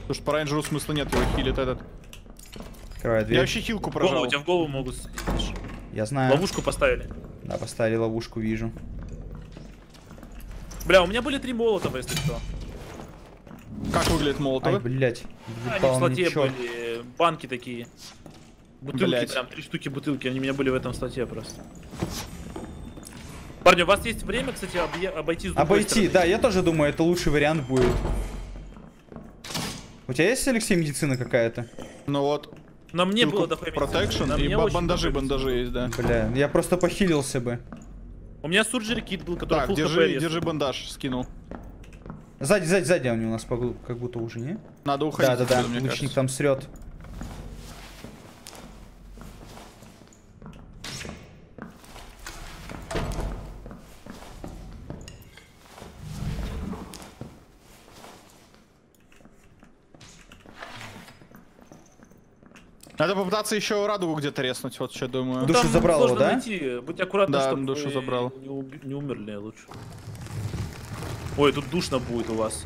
S3: Потому что по рейнджеру смысла нет, его хилит этот.
S1: Открываю
S3: Я
S1: дверь.
S3: вообще хилку
S2: Голову,
S3: прожал.
S2: у тебя в голову могут садить.
S1: Я знаю.
S2: Ловушку поставили.
S1: Да, поставили ловушку, вижу.
S2: Бля, у меня были три молотова, если что.
S3: Как выглядит
S1: Ай,
S3: молотовы?
S1: блядь.
S2: Они в
S1: мне
S2: слоте
S1: чёрт.
S2: были, банки такие. Бутылки
S3: Блядь.
S2: прям, три штуки бутылки, они у меня были в этом слоте просто. Парни, у вас есть время, кстати, обойти с другой
S1: Обойти,
S2: стороны?
S1: да, я тоже думаю, это лучший вариант будет. У тебя есть, Алексей, медицина какая-то?
S3: Ну вот.
S2: На мне было дохуя На
S3: и бандажи, бандажи есть, да.
S1: Бля, я просто похилился бы.
S2: У меня сурджери кит был, который
S3: Так, держи, держи бандаж, скинул.
S1: Сзади, сзади, сзади они у нас как будто уже, не?
S3: Надо уходить.
S1: Да, да, да,
S3: отсюда, мне
S1: лучник
S3: кажется.
S1: там срет.
S3: Надо попытаться еще радугу где-то резнуть, вот что я думаю.
S2: Ну,
S1: Душу
S2: там
S1: забрал его, да?
S2: найти. Будь аккуратны,
S3: Да,
S2: чтобы
S3: душу забрал.
S2: Не, уби- не умерли лучше. Ой, тут душно будет у вас.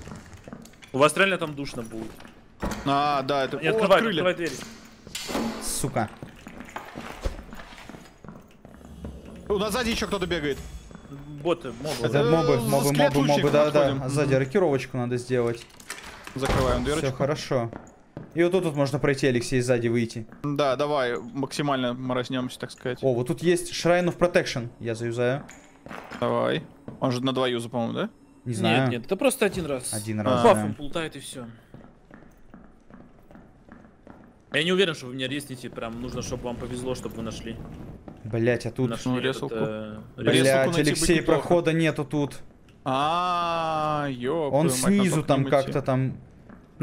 S2: У вас реально там душно будет.
S3: А, да, это...
S2: Не
S3: О,
S2: открывай,
S3: открыли.
S2: открывай двери.
S1: Сука.
S3: У нас сзади еще кто-то бегает.
S2: Боты, мобы.
S1: Это
S3: Э,
S1: мобы,
S3: за
S1: мобы, мобы, мобы, да, да. А Сзади рокировочку надо сделать.
S3: Закрываем
S1: Все
S3: дверочку.
S1: хорошо. И вот тут вот можно пройти, Алексей, сзади выйти.
S3: Да, давай, максимально морознемся, так сказать.
S1: О, вот тут есть Shrine of Protection. Я заюзаю.
S3: Давай. Он же на два юза, по-моему, да?
S1: Не знаю.
S2: Нет, нет, это просто один раз.
S1: Один
S3: А.
S1: раз,
S2: Бафом
S1: да.
S2: пултает и все. Я не уверен, что вы меня резните, прям нужно, чтобы вам повезло, чтобы вы нашли.
S1: Блять, а тут...
S2: нашли
S3: ну,
S2: этот,
S3: резалку.
S2: э.
S1: Блять, Алексей, прохода нету тут.
S3: А.
S1: Он
S3: твою мать, надо
S1: снизу там как-то там...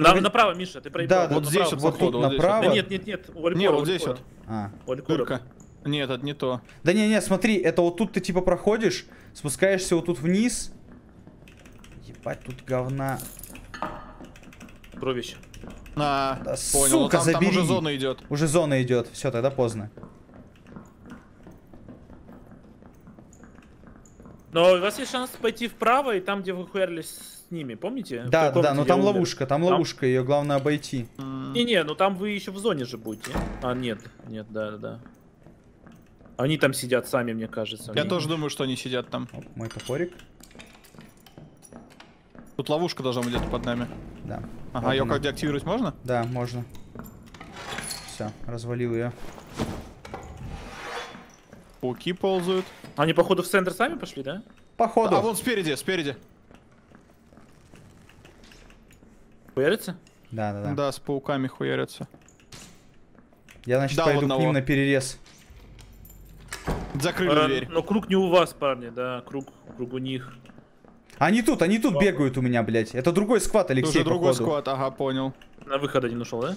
S2: На-
S1: Ну,
S2: направо, Миша, ты проебал.
S1: Да, да,
S3: Вот здесь
S2: направо.
S3: вот,
S1: вот тут
S3: вот здесь
S1: направо.
S2: Да нет, нет, нет, у Алькора,
S3: Не,
S2: у
S3: вот здесь вот.
S1: А.
S3: Дырка. Нет, это не то.
S1: Да не, не, смотри, это вот тут ты типа проходишь, спускаешься вот тут вниз. Ебать, тут говна.
S2: Кровище.
S3: А,
S1: Да,
S3: понял. Ну,
S1: сука,
S3: там, там
S1: забери.
S3: уже зона идет.
S1: Уже зона идет. Все, тогда поздно.
S2: Но у вас есть шанс пойти вправо, и там, где вы хуярились с ними, помните?
S1: Да, да, но там ловушка, там ловушка, ее главное обойти.
S2: Не-не, ну там вы еще в зоне же будете. А, нет, нет, да, да, да. Они там сидят сами, мне кажется.
S3: Я
S2: Они-
S3: тоже думаю, что они сидят там.
S1: Оп, мой топорик.
S3: Тут ловушка должна быть где-то под нами.
S1: Да.
S3: Ага,
S1: Вот
S3: ее как деактивировать можно?
S1: Да, можно. Все, развалил ее.
S3: Пауки ползают.
S2: Они, походу, в центр сами пошли, да?
S1: Походу.
S3: А вон спереди, спереди.
S2: Хуярится?
S1: Да, да,
S3: Да,
S1: да.
S3: с пауками хуярятся.
S1: Я, значит,
S3: Дал
S1: пойду
S3: одного.
S1: к ним на перерез.
S3: Закрыли
S2: Э,
S3: дверь.
S2: Но круг не у вас, парни, да, круг, круг у них.
S1: Они тут, они тут бегают у меня, блядь. Это другой сквад, Алексей,
S3: уже другой
S1: походу.
S3: сквад, ага, понял.
S2: На выход один ушел, да?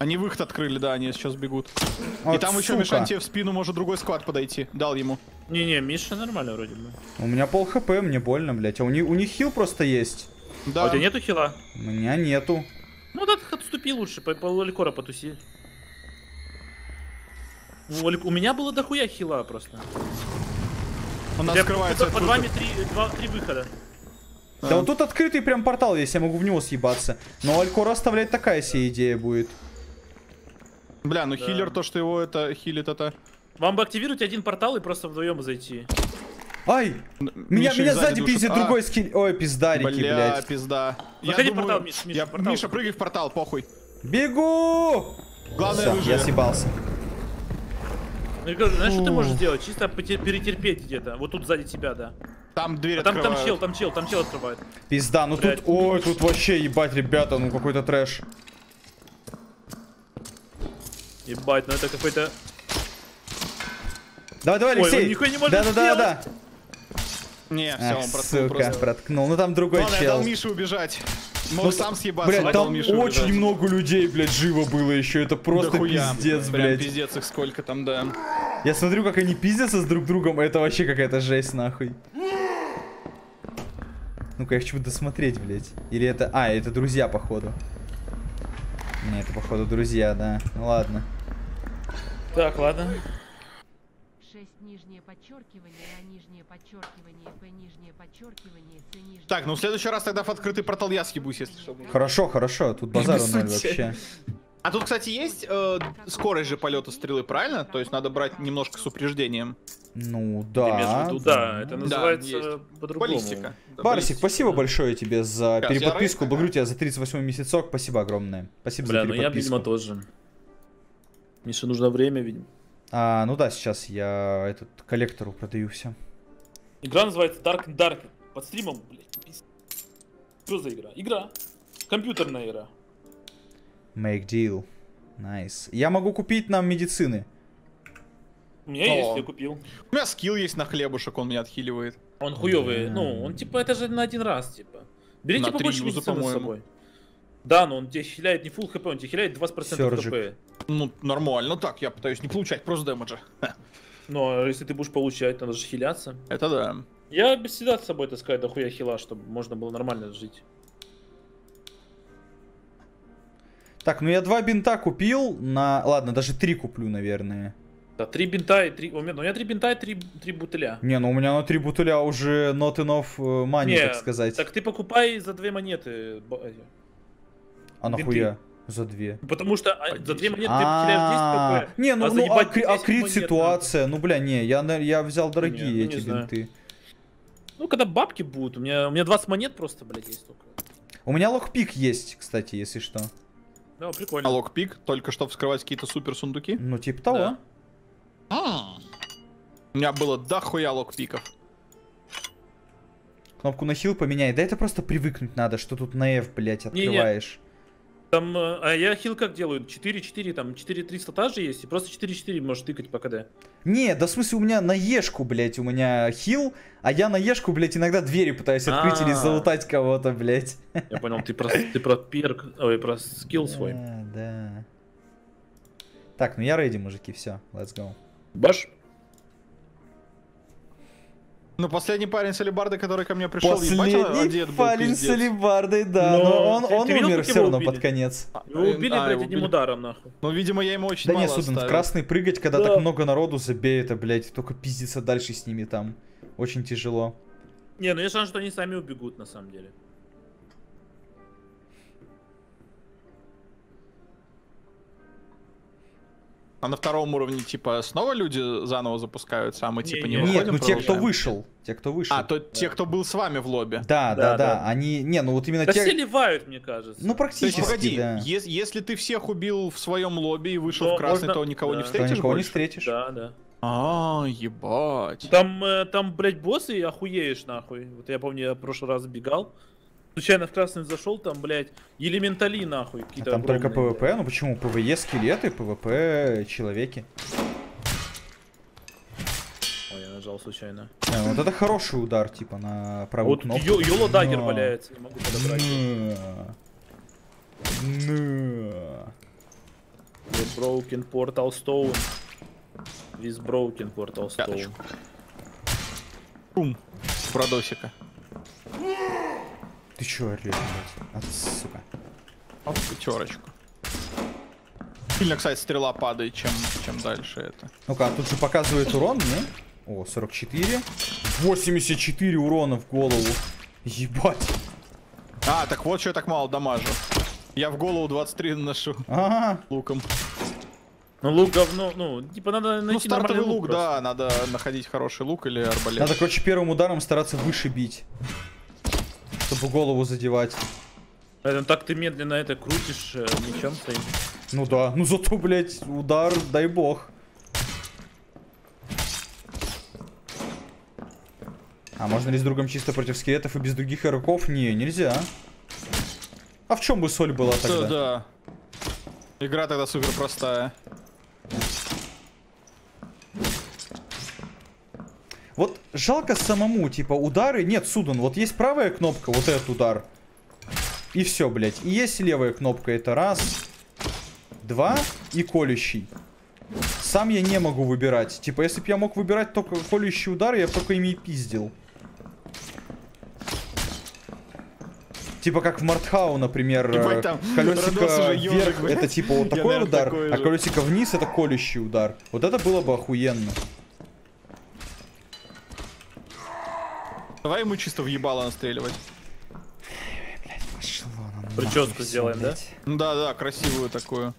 S3: Они выход открыли, да, они сейчас бегут. И
S1: Вот
S3: там еще
S1: сука.
S3: Мишанте в спину может другой сквад подойти. Дал ему.
S2: Не-не, Миша нормально вроде бы.
S1: У меня пол хп, мне больно, блядь. А у них, у них хил просто есть.
S3: Да.
S2: А у тебя нету хила?
S1: У меня нету.
S2: Ну да, отступи лучше, по, по Лаликора потуси. У, у меня было дохуя хила просто.
S3: Он нас
S2: Я-
S3: скрывается
S2: по,
S3: от
S2: по два
S3: выхода.
S2: три, два, три выхода.
S1: Да вот тут открытый прям портал есть, я могу в него съебаться. Но Алькора оставлять такая себе идея будет.
S3: Бля, ну
S2: Да.
S3: хиллер, то, что его это хилит, это...
S2: Вам бы активировать один портал и просто вдвоем зайти.
S1: Ай! Меня,
S3: Миша
S1: меня сзади пиздит
S3: А,
S1: другой скилл. Ой, пиздарики,
S3: Бля,
S1: блядь.
S3: пизда.
S2: Заходи в портал, Миш, Миш,
S3: я-
S2: портал
S3: Миша, прыгай в портал, похуй.
S1: Бегу!
S3: Главное,
S1: Всё,
S3: выживи.
S1: я съебался.
S2: Ну, говорю, знаешь, что ты можешь сделать? Чисто перетерпеть где-то. Вот тут сзади тебя, да.
S3: Там дверь
S2: А там, там чел, там чел, там чел открывает.
S1: Пизда, ну
S2: Блядь.
S1: тут, ой, тут вообще ебать, ребята, ну какой-то трэш.
S2: Ебать, ну это какой-то...
S1: Давай, давай,
S2: Ой, он
S1: Алексей.
S2: нихуя не может
S1: да, да, да, да.
S3: Не, все,
S1: Ах,
S3: он проткнул
S1: сука,
S3: просто.
S1: проткнул. Ну там другой
S3: Ладно, я
S1: чел.
S3: дал Мише убежать. Мог
S1: Ну,
S3: сам съебаться,
S1: Блядь, там
S3: Мише
S1: очень
S3: убежать.
S1: много людей, блядь, живо было еще. Это просто
S3: Дохуя.
S1: пиздец,
S3: Прям
S1: блядь.
S3: пиздец их сколько там, да.
S1: Я смотрю, как они пиздятся с друг другом, это вообще какая-то жесть, нахуй. Ну-ка, я хочу досмотреть, блядь. Или это... А, это друзья, походу. Не, это, походу, друзья, да. Ну ладно.
S2: Так, ладно.
S5: 6 нижнее подчеркивание, а нижнее подчеркивание, П нижнее подчеркивание, С нижнее
S3: Так, ну в следующий раз тогда в открытый портал я съебусь, если что.
S1: Хорошо, хорошо, тут базару ноль вообще.
S3: А тут, кстати, есть э, скорость же полета стрелы, правильно? То есть надо брать немножко с упреждением.
S1: Ну,
S2: Ты
S1: да.
S2: виду, да, это называется
S3: есть.
S2: по-другому.
S3: Баллистика. Да,
S1: Барсик,
S3: баллистика.
S1: спасибо большое тебе за
S3: Сейчас,
S1: переподписку. Благодарю тебя за 38 месяцок. Спасибо огромное. Спасибо
S2: Бля,
S1: за
S2: ну я,
S1: переподписку.
S2: видимо, тоже. Мише нужно время, видимо.
S1: А, ну да, сейчас я этот коллектору продаю все.
S2: Игра называется Dark and Dark. Под стримом, блядь. Что за игра? Игра. Компьютерная игра.
S1: Make deal. Nice. Я могу купить нам медицины.
S2: У меня
S3: О.
S2: есть, я купил.
S3: У меня скилл есть на хлебушек, он меня отхиливает.
S2: Он хуёвый.
S1: Да.
S2: Ну, он типа, это же на один раз, типа. Берите
S3: На
S2: побольше
S3: юза,
S2: медицины с собой. Да, но он тебе хиляет не full хп, он тебе хиляет 20%
S1: Сёрджик.
S2: хп.
S3: Ну, нормально так, я пытаюсь не получать просто дэмэджа.
S2: Но если ты будешь получать, надо же хиляться.
S3: Это да.
S2: Я без всегда с собой таскаю дохуя хила, чтобы можно было нормально жить.
S1: Так, ну я два бинта купил на... Ладно, даже три куплю, наверное.
S2: Да, три бинта и три... У меня, ну, у меня три бинта и три, три бутыля.
S1: Не, ну у меня на три бутыля уже not enough э, money,
S2: Не,
S1: так сказать.
S2: Так ты покупай за две монеты. эти.
S1: А нахуя? За две.
S2: Потому что а, за две монеты ты
S1: А,
S2: потеряешь 10 хп.
S1: Не, ну,
S2: а
S1: ну
S2: заебать
S1: акри-
S2: 10
S1: акрит
S2: монет
S1: ситуация. Ну, бля, не, я, я взял дорогие
S2: Не, ну, не
S1: эти
S2: знаю.
S1: бинты.
S2: Ну, когда бабки будут, у меня, у меня 20 монет просто, блядь, есть только.
S1: У меня локпик есть, кстати, если что.
S2: Да, прикольно.
S3: А локпик, только что вскрывать какие-то супер сундуки.
S1: Ну, типа того.
S2: Да.
S3: У меня было дохуя локпиков.
S1: Кнопку на хил поменяй. Да это просто привыкнуть надо, что тут на F, блядь,
S2: Не-не.
S1: открываешь.
S2: Там, э, а я хил как делаю? 4-4, там 4-300 та же есть, и просто 4-4 можешь тыкать по КД.
S1: Не, да в смысле у меня на Ешку, блядь, у меня хил, а я на Ешку, блядь, иногда двери пытаюсь открыть или
S2: А.
S1: залутать кого-то, блядь.
S2: Я понял, ты про, ты про перк, ой, про скилл свой.
S1: Да, да. Так, ну я рейди, мужики, все, let's go.
S2: Баш?
S3: Ну, последний парень с алебарды, который ко мне пришел, ебать,
S1: Последний
S3: одет был
S1: парень с
S3: пиздец.
S1: алебардой, да,
S2: Но
S1: но он,
S2: ты-
S1: он
S2: ты видел,
S1: умер все равно
S2: убили?
S1: под конец.
S2: Его убили,
S3: А,
S2: блядь,
S3: его
S2: одним
S3: убили.
S2: ударом, нахуй.
S3: Ну, видимо, я ему очень
S1: Да
S3: мало
S1: не, Судан, в красный прыгать, когда
S2: Да.
S1: так много народу, забей это, блядь, только пиздиться дальше с ними там. Очень тяжело.
S2: Не, ну есть шанс, что они сами убегут, на самом деле.
S3: А на втором уровне, типа, снова люди заново запускаются, а мы, типа, не.
S1: Нет,
S3: выходим,
S1: ну те, кто вышел. Те, кто вышел.
S3: А, то те, кто был с вами в лобби.
S1: Да, да,
S2: Да,
S1: да,
S2: да.
S1: Они. Не, ну вот именно
S2: Да
S1: те.
S2: все ливают, мне кажется.
S1: Ну,
S3: То есть,
S1: практически,
S3: погоди,
S1: да.
S3: ес- если ты всех убил в своем лобби и вышел
S2: Но
S3: в красный,
S2: можно-
S3: то никого не
S2: да.
S1: То
S3: встретишь
S1: никого не
S3: больше?
S1: встретишь.
S2: Да, да.
S3: А, ебать.
S2: Там, э, там, блядь, боссы и охуеешь, нахуй. Вот я помню, я в прошлый раз бегал. Случайно в красный зашел, там, блядь, элементали, нахуй,
S1: А
S2: какие-то
S1: там только PvP, ну почему? PvE скелеты, PvP человеки.
S2: Ой, я нажал случайно.
S1: А, вот это хороший удар, типа, на
S2: А
S1: правую
S2: вот
S1: кнопку.
S2: Ё- YOLO dagger
S1: На.
S2: валяется, не могу подобрать.
S1: На.
S2: The Broken Portal Stone. This Broken Portal Stone.
S3: Пяточку. Пум. Продосика.
S1: Ты чё орёшь, блядь? А, сука.
S3: Оп, пятерочку. Сильно, кстати, стрела падает, чем, чем дальше это.
S1: Ну-ка, а тут же показывает урон, не? О, 44. 84 урона в голову. Ебать.
S3: А, так вот что я так мало дамажу. Я в голову 23 наношу
S1: Ага.
S3: луком.
S2: Ну лук говно, ну, типа надо найти
S3: Ну, стартовый
S2: нормальный
S3: лук,
S2: просто.
S3: да, надо находить хороший лук или арбалет.
S1: Надо, короче, первым ударом стараться выше бить. Чтобы голову задевать.
S2: Поэтому так ты медленно это крутишь э, мечом своим.
S1: Ну да. Ну зато, блядь, удар, дай бог. А можно ли с другом чисто против скелетов и без других игроков? Не, нельзя. А в чем бы соль была
S3: Да,
S1: тогда?
S3: да. Игра тогда супер простая.
S1: Вот жалко самому, типа, удары... Нет, Судан, вот есть правая кнопка, вот этот удар. И все, блядь. И есть левая кнопка, это раз, два и колющий. Сам я не могу выбирать. Типа, если бы я мог выбирать только колющий удар, я бы только ими и пиздил. Типа как в Мартхау, например,
S3: Ебать,
S1: э,
S3: там
S1: колесико вверх, это типа вот
S3: Я,
S1: такой
S3: наверное,
S1: удар,
S3: такой
S1: а колесико вниз это колющий удар. Вот это было бы охуенно.
S3: Давай ему чисто в ебало настреливать.
S1: Пошло нам
S2: Прическу сделаем, да?
S1: блядь.
S3: Ну Да, да, красивую такую.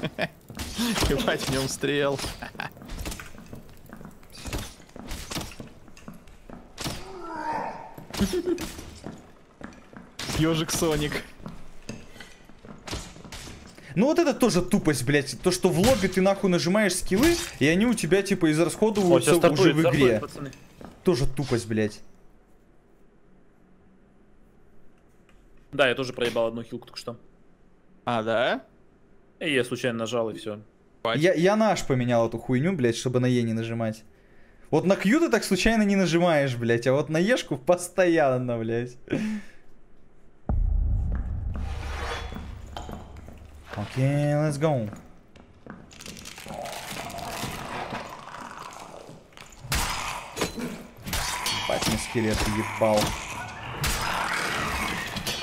S3: Ебать, в нем стрел. Ежик Соник.
S1: Ну вот это тоже тупость, блядь. То, что в лобби ты нахуй нажимаешь скиллы, и они у тебя типа
S2: О,
S1: израсходуются
S2: сейчас
S1: уже
S2: стартует,
S1: в игре.
S2: стартует, пацаны.
S1: Тоже тупость, блядь.
S2: Да, я тоже проебал одну хилку только что.
S3: А, да?
S2: И я случайно нажал, и все.
S1: Я, я наш поменял эту хуйню, блядь, чтобы на Е не нажимать. Вот на Q ты так случайно не нажимаешь, блядь, а вот на Ешку постоянно, блядь. Окей, let's go. Ебать, мне скелет ебал.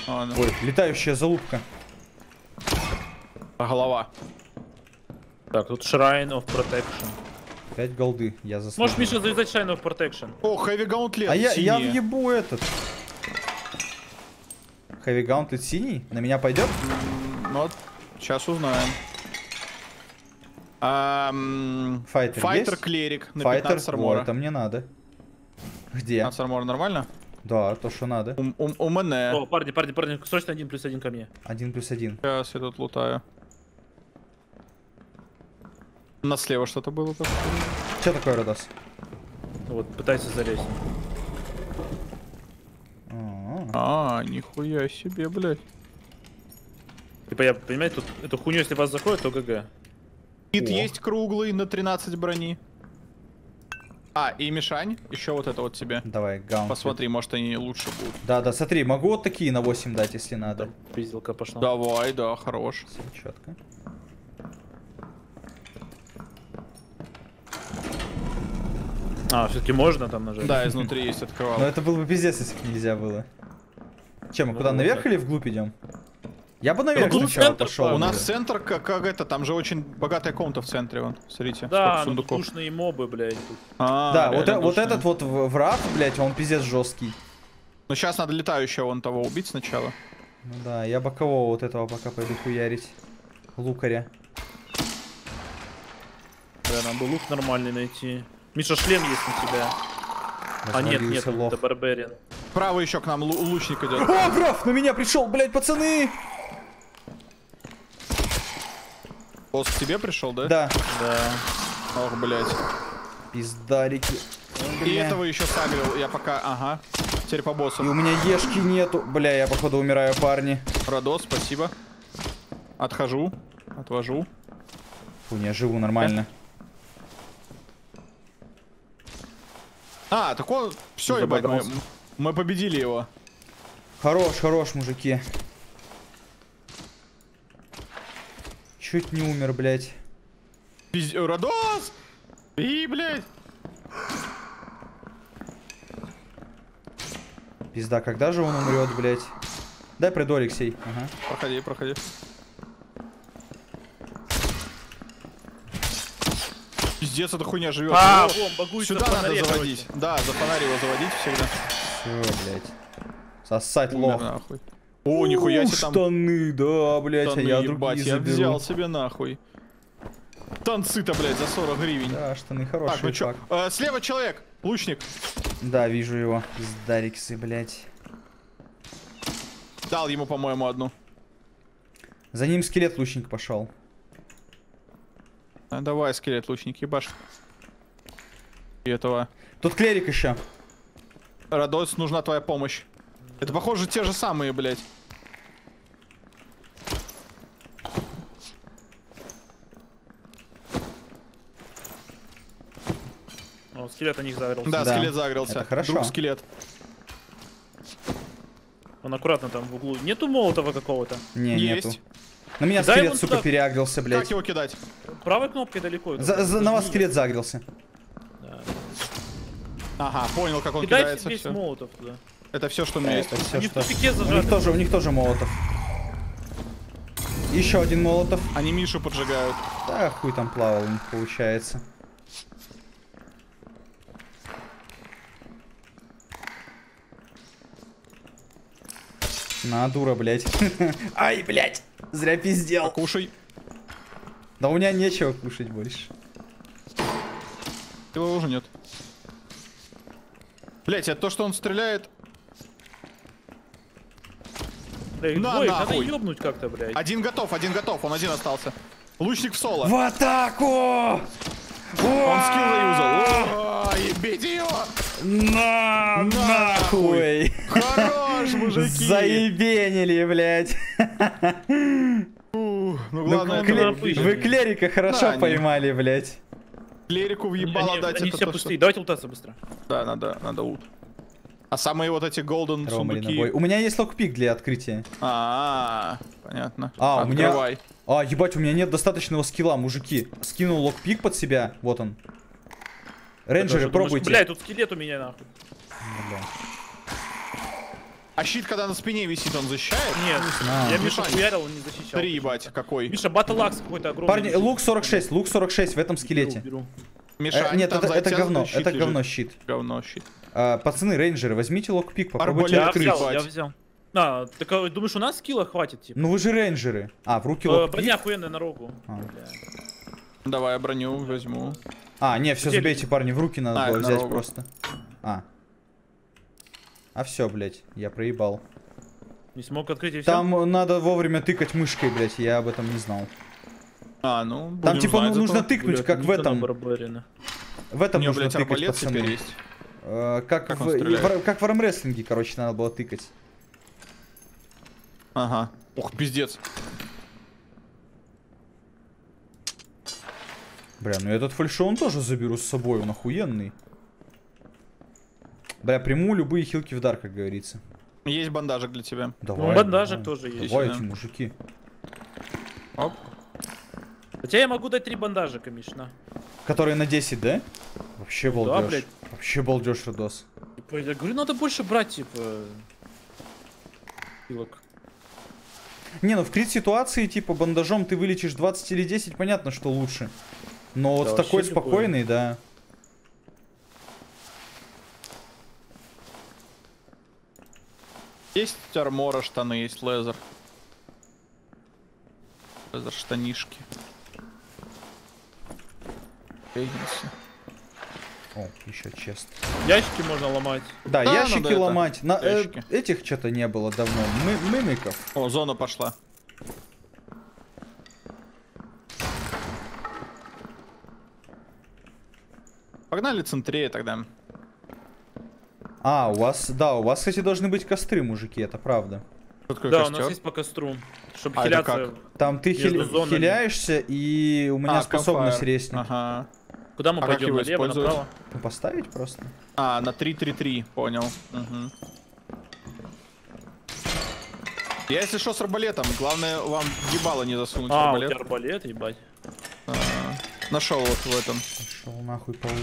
S3: Ладно.
S1: Ой, летающая залупка.
S3: А голова.
S2: Так, тут Shrine of Protection.
S1: 5 голды, я заслужил.
S2: Можешь, Миша, завязать Shrine of Protection?
S3: О, Heavy Gauntlet.
S1: А я, я въебу этот. Heavy Gauntlet синий? На меня пойдет?
S3: Ну, сейчас узнаем.
S1: Файтер
S3: Файтер клерик на
S1: Файтер,
S3: 15
S1: о,
S3: армора.
S1: это мне надо. Где?
S3: 15 армора нормально?
S1: Да, то, что надо.
S3: У, у, у мене.
S2: О, парни, парни, парни, срочно один плюс один ко мне.
S1: Один плюс один.
S3: Сейчас я тут лутаю. У нас слева что-то было. так.
S1: Что такое, Родос?
S2: Вот, пытайся залезть.
S1: А,
S3: А, нихуя себе, блядь.
S2: Типа я, понимаете, тут эту хуйню, если вас заходит, то ГГ.
S3: Хит
S1: О.
S3: есть круглый на 13 брони. А, и Мишань, еще вот это вот тебе.
S1: Давай, гаунт.
S3: Посмотри, может они лучше будут.
S1: Да, да, смотри, могу вот такие на 8 дать, если надо.
S2: Пизделка пошла.
S3: Давай, да, хорош.
S1: Все четко.
S2: А, все-таки можно там нажать?
S3: Да, изнутри есть открывал.
S1: Но это было бы пиздец, если бы нельзя было. Че, мы
S2: Ну,
S1: куда, наверх или вглубь идем? Я бы наверх
S2: вглубь
S1: сначала
S2: центр,
S1: пошел.
S3: У нас центр как, как это, там же очень богатая комната в центре, вон, смотрите,
S2: Да, ну
S3: сундуков.
S2: душные мобы, блядь. тут.
S3: А,
S1: Да, вот, э- вот этот вот враг, блядь, он пиздец жесткий.
S3: Ну сейчас надо летающего вон того убить сначала.
S1: Ну да, я бокового вот этого пока пойду хуярить. Лукаря.
S2: Да, надо бы лук нормальный найти. Миша, шлем есть на тебя. А нет, нет, это Барбариан.
S3: Право еще к нам лу- лучник идет.
S1: О, граф, на меня пришел, блядь, пацаны!
S3: Босс к тебе пришел, да?
S1: Да,
S2: Да.
S3: Ох, блядь.
S1: пиздарики.
S3: И
S1: Бля.
S3: этого еще сагрил, я пока, ага. Теперь по
S1: И у
S3: боссу.
S1: меня ешки нету. Бля, я походу умираю, парни.
S3: Радос, спасибо. Отхожу, отвожу.
S1: Фу, я живу нормально.
S3: А, так он... Все, ебать, мы, мы победили его.
S1: Хорош, хорош, мужики. Чуть не умер, блядь.
S3: Пиз... э, Радос! И, блядь.
S1: Пизда, когда же он умрет, блядь? Дай приду, Алексей. Ага.
S3: Проходи, проходи. Пиздец, эта хуйня живет.
S2: А, багуется
S3: Сюда
S2: в
S3: надо заводить. Да, за фонарь его заводить всегда.
S1: Все, блядь. Сосать
S3: Умер
S1: лох.
S3: нахуй. О, нихуя себе там.
S1: Штаны, да, блядь,
S3: Штаны,
S1: а я
S3: ебать,
S1: другие
S3: я
S1: заберу.
S3: взял себе нахуй. Танцы-то, блядь, за 40 гривен.
S1: Да, штаны
S3: Так,
S1: хорошие,
S3: ну чё? Э, слева человек, лучник.
S1: Да, вижу его. Пиздариксы, блядь.
S3: Дал ему, по-моему, одну.
S1: За ним скелет лучник пошел.
S3: А, давай, скелет, лучник, ебашь. И этого.
S1: Тут клерик еще.
S3: Радос, нужна твоя помощь. Это, похоже, те же самые, блядь.
S2: О, скелет на них загорелся.
S3: Да,
S1: Да,
S3: скелет загрелся.
S1: это хорошо.
S3: Друг скелет.
S2: Он аккуратно там в углу. Нету молотова какого-то.
S1: Не,
S3: Есть.
S1: нету. На меня
S2: Дай
S1: скелет, сука,
S2: туда.
S1: переагрился, блядь.
S3: Как его кидать?
S2: Правой кнопкой далеко.
S1: За- за- на вас скелет загрелся.
S2: Да.
S3: Ага, понял, как он
S2: Кидайте
S3: кидается.
S2: весь
S3: всё.
S2: молотов туда.
S3: Это все, что у меня есть.
S1: Это все,
S2: Они в
S1: что...
S2: тупике
S1: У них тоже, у них тоже молотов. Еще один молотов.
S3: Они Мишу поджигают.
S1: Да, хуй там плавал, у них получается. На, дура, блядь. Ай, блядь. Зря пиздел.
S3: Кушай.
S1: Да у меня нечего кушать больше.
S3: Его уже нет. Блять, это то, что он стреляет.
S2: Да, их
S3: На
S2: двоих, надо ёбнуть как-то, блядь.
S3: Один готов, один готов, он один остался. Лучник в соло.
S1: В атаку!
S3: Он скилл заюзал. Ебите его!
S1: На, нахуй!
S3: Хорош, мужики!
S1: Заебенили, блядь.
S3: Ну
S1: Ну,
S3: главное.
S1: Вы клерика хорошо поймали, блядь.
S3: клерику
S2: Они,
S3: въебало дать
S2: они
S3: это
S2: все
S3: то,
S2: пустые.
S3: что-
S2: Давайте лутаться быстро.
S3: Да, надо, надо лут. А самые вот эти голден сундуки...
S1: У меня есть локпик для открытия.
S3: А, понятно.
S1: А, у меня-. А, ебать, у меня нет достаточного скилла, мужики. Скинул локпик под себя. Вот он. Рейнджеры, пробуйте.
S2: Блядь, тут скелет у меня нахуй.
S1: Бля.
S3: А щит, когда на спине висит, он защищает?
S2: Нет,
S1: знаю.
S2: я
S3: Мишань.
S2: хуярил, он не защищал.
S3: Смотри, ебать, какой.
S2: Миша, battle axe какой-то огромный.
S1: Парни,
S2: висит.
S1: лук 46, лук 46 в этом скелете.
S2: Беру, беру.
S3: Миша,
S1: Э, нет, это, это говно, это
S3: лежит.
S1: говно щит.
S3: Говно щит.
S1: А, пацаны, рейнджеры, возьмите lockpick, попробуйте
S3: Арбалет
S2: Я
S1: открыть.
S2: взял, я взял. А, так а, думаешь, у нас скилла хватит, типа?
S1: Ну вы же рейнджеры. А, в руки
S2: Э,
S1: lockpick.
S2: Броня охуенная на рогу.
S1: А.
S3: Давай я броню возьму.
S1: А, не, все,
S2: Где-
S1: забейте, парни, в руки надо
S3: А,
S1: было взять
S3: на рогу.
S1: просто. А. А все, блядь, я проебал.
S2: Не смог открыть и все.
S1: Там надо вовремя тыкать мышкой, блядь, я об этом не знал.
S3: А, ну,
S1: Там типа ну,
S3: знать
S1: нужно
S3: зато.
S1: тыкнуть, как в этом. В
S3: У
S1: этом
S3: меня,
S1: нужно
S3: блядь,
S1: тыкать, пацаны.
S3: есть.
S1: Э, как,
S3: Как
S1: в- как в армрестлинге, короче, надо было тыкать.
S3: Ага. Ох, пиздец.
S1: Бля, ну этот фальшон тоже заберу с собой, он охуенный. Бля, приму любые хилки в дар, как говорится.
S3: Есть бандажик для тебя.
S1: Давай.
S2: Ну, бандажик
S1: давай.
S2: тоже есть.
S1: Давайте,
S3: да.
S1: мужики.
S3: Оп.
S2: Хотя я могу дать три бандажика, Миш, на.
S1: Которые на 10, да? Вообще балдеж.
S2: блядь.
S1: Вообще балдеж, Родос.
S2: Типа, я говорю, надо больше брать, типа... Пилок.
S1: Не, ну в крит ситуации, типа, бандажом ты вылечишь 20 или 10, понятно, что лучше. Но вот
S2: Да,
S1: в такой
S2: вообще любой.
S1: спокойный, да.
S3: Есть армора, штаны, есть лезер. Лезер штанишки. Леггинсы.
S1: О, еще чест.
S2: Ящики можно ломать.
S1: Да,
S3: Да,
S1: ящики
S3: надо это,
S1: ломать. На, э, этих что-то не было давно. Мы, мимиков.
S3: О, зона пошла. Погнали центре тогда.
S1: А, у вас, да, у вас, кстати, должны быть костры, мужики, это правда.
S2: Да, у
S3: костер?
S2: нас есть по костру. Чтобы
S3: А,
S2: хиляться.
S1: Там ты хили-
S2: зонами.
S1: хиляешься, и у меня
S3: А,
S1: способность
S3: campfire.
S1: резнет.
S3: Ага.
S2: Куда мы
S3: А
S2: пойдем? Налево,
S3: использовать?
S2: направо?
S1: Ну, поставить просто.
S3: А, на 3-3-3, понял. Мгм. Я, если что, с арбалетом. Главное, вам ебало не засунуть
S2: А, у
S3: арбалет.
S2: тебя арбалет, ебать.
S3: А, Нашел вот в этом.
S1: Пошел нахуй паук.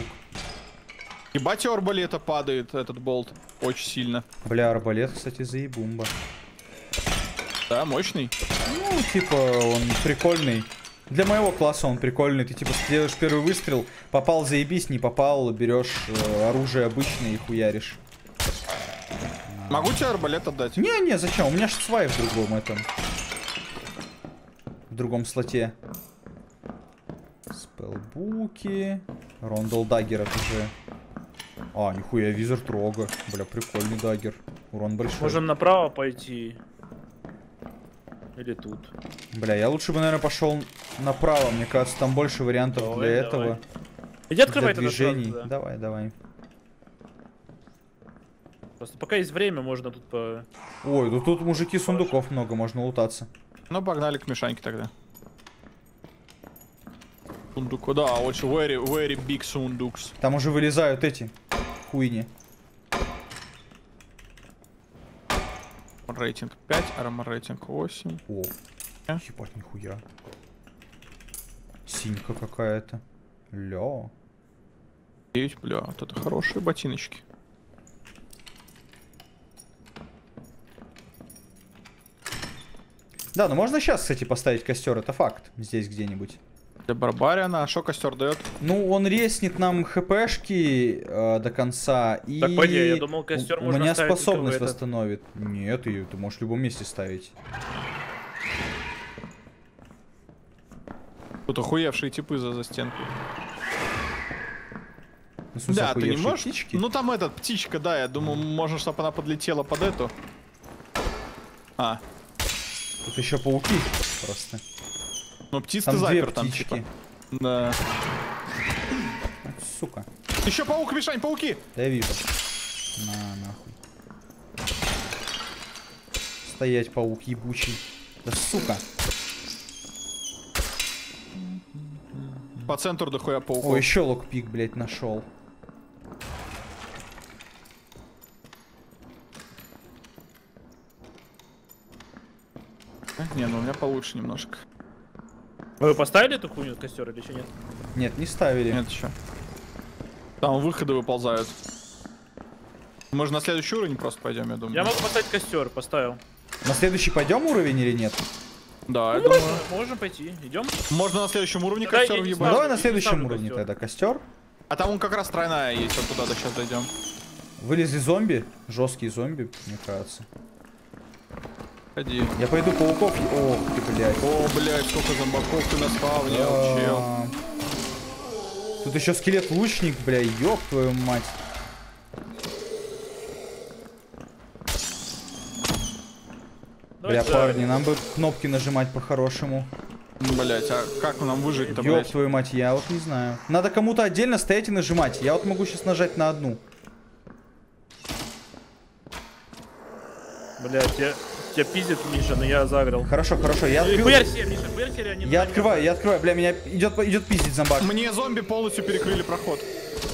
S3: Ебать, у арбалета падает этот болт. Очень сильно.
S1: Бля, арбалет, кстати, заебумба.
S3: Да, мощный.
S1: Ну, типа, он прикольный. Для моего класса он прикольный. Ты типа делаешь первый выстрел, попал заебись, не попал, берешь э, оружие обычное и хуяришь.
S3: Могу тебе арбалет отдать?
S1: Не-не, зачем? У меня же свай в другом этом. В другом слоте. Спелбуки. Rondel dagger это же. А, нихуя, wizard, рога. Бля, прикольный dagger. Урон большой.
S2: Можем направо пойти. Или тут.
S1: Бля, я лучше бы, наверное, пошел направо. Мне кажется, там больше вариантов
S2: Давай,
S1: для
S2: давай.
S1: этого.
S2: Иди открывай
S1: для
S2: сразу,
S1: движений.
S2: да.
S1: Давай, давай.
S2: Просто пока есть время, можно тут по...
S1: Ой, ну тут мужики сундуков много, можно лутаться.
S3: Ну, погнали к Мишаньке тогда. Сундуку, да, очень very, very big сундукс.
S1: Там уже вылезают эти хуйни.
S3: Рейтинг 5, армор рейтинг 8.
S1: О,
S3: А?
S1: ебать, нихуя. Синька какая-то. Ля.
S3: 9, бля, вот это хорошие ботиночки.
S1: Да, ну можно сейчас, кстати, поставить костер, это факт. Здесь где-нибудь.
S3: Для Барбариана, а что костер дает?
S1: Ну, он реснит нам хпшки э, до конца и...
S2: Так, пойди, я думал, костер
S1: у, у
S2: можно
S1: меня
S2: ставить только
S1: способность
S2: этот.
S1: восстановит. Нет, ее ты можешь в любом месте ставить.
S3: Тут охуевшие типы за, за стенкой.
S1: Ну, смысле,
S3: Да, ты не можешь?
S1: птички?
S3: Ну там этот, птичка, да, я думаю, можно, чтобы она подлетела под эту. А,
S1: Тут еще пауки просто.
S3: Ну птиц
S1: Там
S3: ты запер там, типа. Да.
S1: Сука.
S3: Еще паук, Мишань, пауки!
S1: Да я вижу. На, нахуй. Стоять, паук ебучий. Да сука.
S3: По центру дохуя пауков.
S1: О, еще локпик, блядь, нашел.
S3: Не, ну у меня получше немножко.
S2: Вы поставили эту хуйню костер или еще нет?
S1: Нет, не ставили.
S3: Нет еще. Там выходы выползают. Может на следующий уровень просто пойдем, я думаю.
S2: Я могу поставить костер, поставил.
S1: На следующий пойдем уровень или нет?
S3: Да, я
S2: Ну,
S3: думаю.
S2: можно, можем пойти. Идем?
S3: Можно на следующем уровне
S2: Тогда
S3: костер
S2: я
S1: Ну
S3: въебать.
S2: Ставлю,
S1: давай на следующем уровне
S2: костер.
S1: тогда костер.
S3: А там он как раз тройная есть, вот туда до сейчас дойдем.
S1: Вылезли зомби. Жесткие зомби, мне кажется.
S3: Ходи.
S1: Я пойду пауков. Ох ты, блядь.
S3: О, блядь, сколько зомбаков ты наспавнил, чел.
S1: А, Тут еще скелет-лучник, бля, ёб твою мать. Бля, парни, нам бы кнопки нажимать по-хорошему.
S3: Блять, а как нам выжить-то,
S1: Ёб
S3: блядь?
S1: твою мать, я вот не знаю. Надо кому-то отдельно стоять и нажимать. Я вот могу сейчас нажать на одну.
S2: Блядь, я... тебя пиздит, Миша, но я загрел.
S1: Хорошо, хорошо, я открыл.
S2: Хуярь себе, Миша, хуярь себе, они
S1: Я открываю, я открываю. Бля, меня идет, идет пиздить зомбак.
S3: Мне зомби полностью перекрыли проход.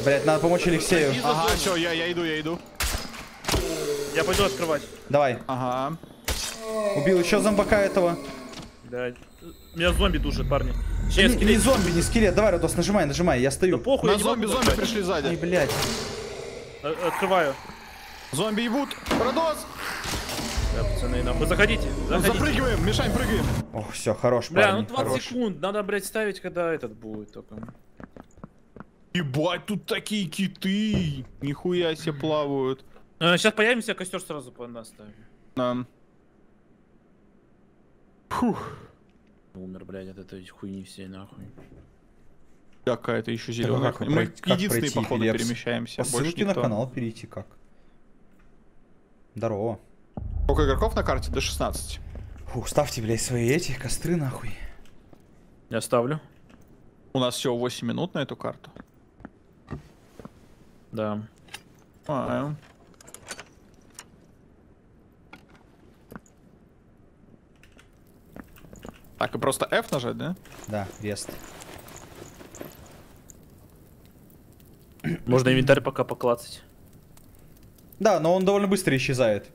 S1: Блять, надо помочь Алексею.
S3: Ага, все, я, я иду, я иду.
S2: Я пойду открывать.
S1: Давай.
S3: Ага.
S1: Убил еще зомбака этого.
S2: Блядь. Меня зомби душит, парни.
S1: Не,
S2: Сейчас,
S1: не
S2: скелет.
S1: зомби, не скелет. Давай, Родос, нажимай, нажимай, я
S2: Да
S1: стою.
S2: похуй,
S3: На
S2: не
S3: зомби, зомби пришли
S1: Ай,
S3: сзади.
S1: блядь.
S2: Э, Открываю.
S3: Зомби ебут. Родос!
S2: Да, пацаны, нахуй. Заходите, заходите.
S3: Запрыгиваем, мешаем, прыгаем.
S1: Ох, все, хорош,
S2: Бля, ну 20
S1: хорош.
S2: секунд. Надо, блядь, ставить, когда этот будет только.
S3: Ебать, тут такие киты. Нихуя себе плавают.
S2: сейчас появимся, костер сразу по наставим.
S3: Нам. Фух.
S2: Умер, блядь, от этой хуйни всей, нахуй.
S3: Какая-то еще
S1: а
S3: зеленая.
S1: как
S3: хуйня. Мы
S1: как
S3: единственные,
S1: пройти
S3: походу, перемещаемся.
S1: По ссылке на канал перейти как? Здорово.
S3: Сколько игроков на карте? До 16.
S1: Фу, ставьте, блядь, свои эти костры нахуй.
S2: Я ставлю.
S3: У нас всего 8 минут на эту карту.
S2: Да.
S3: А, Так, и просто F нажать, да?
S1: Да, рест.
S2: Можно инвентарь пока поклацать.
S1: Да, но он довольно быстро исчезает.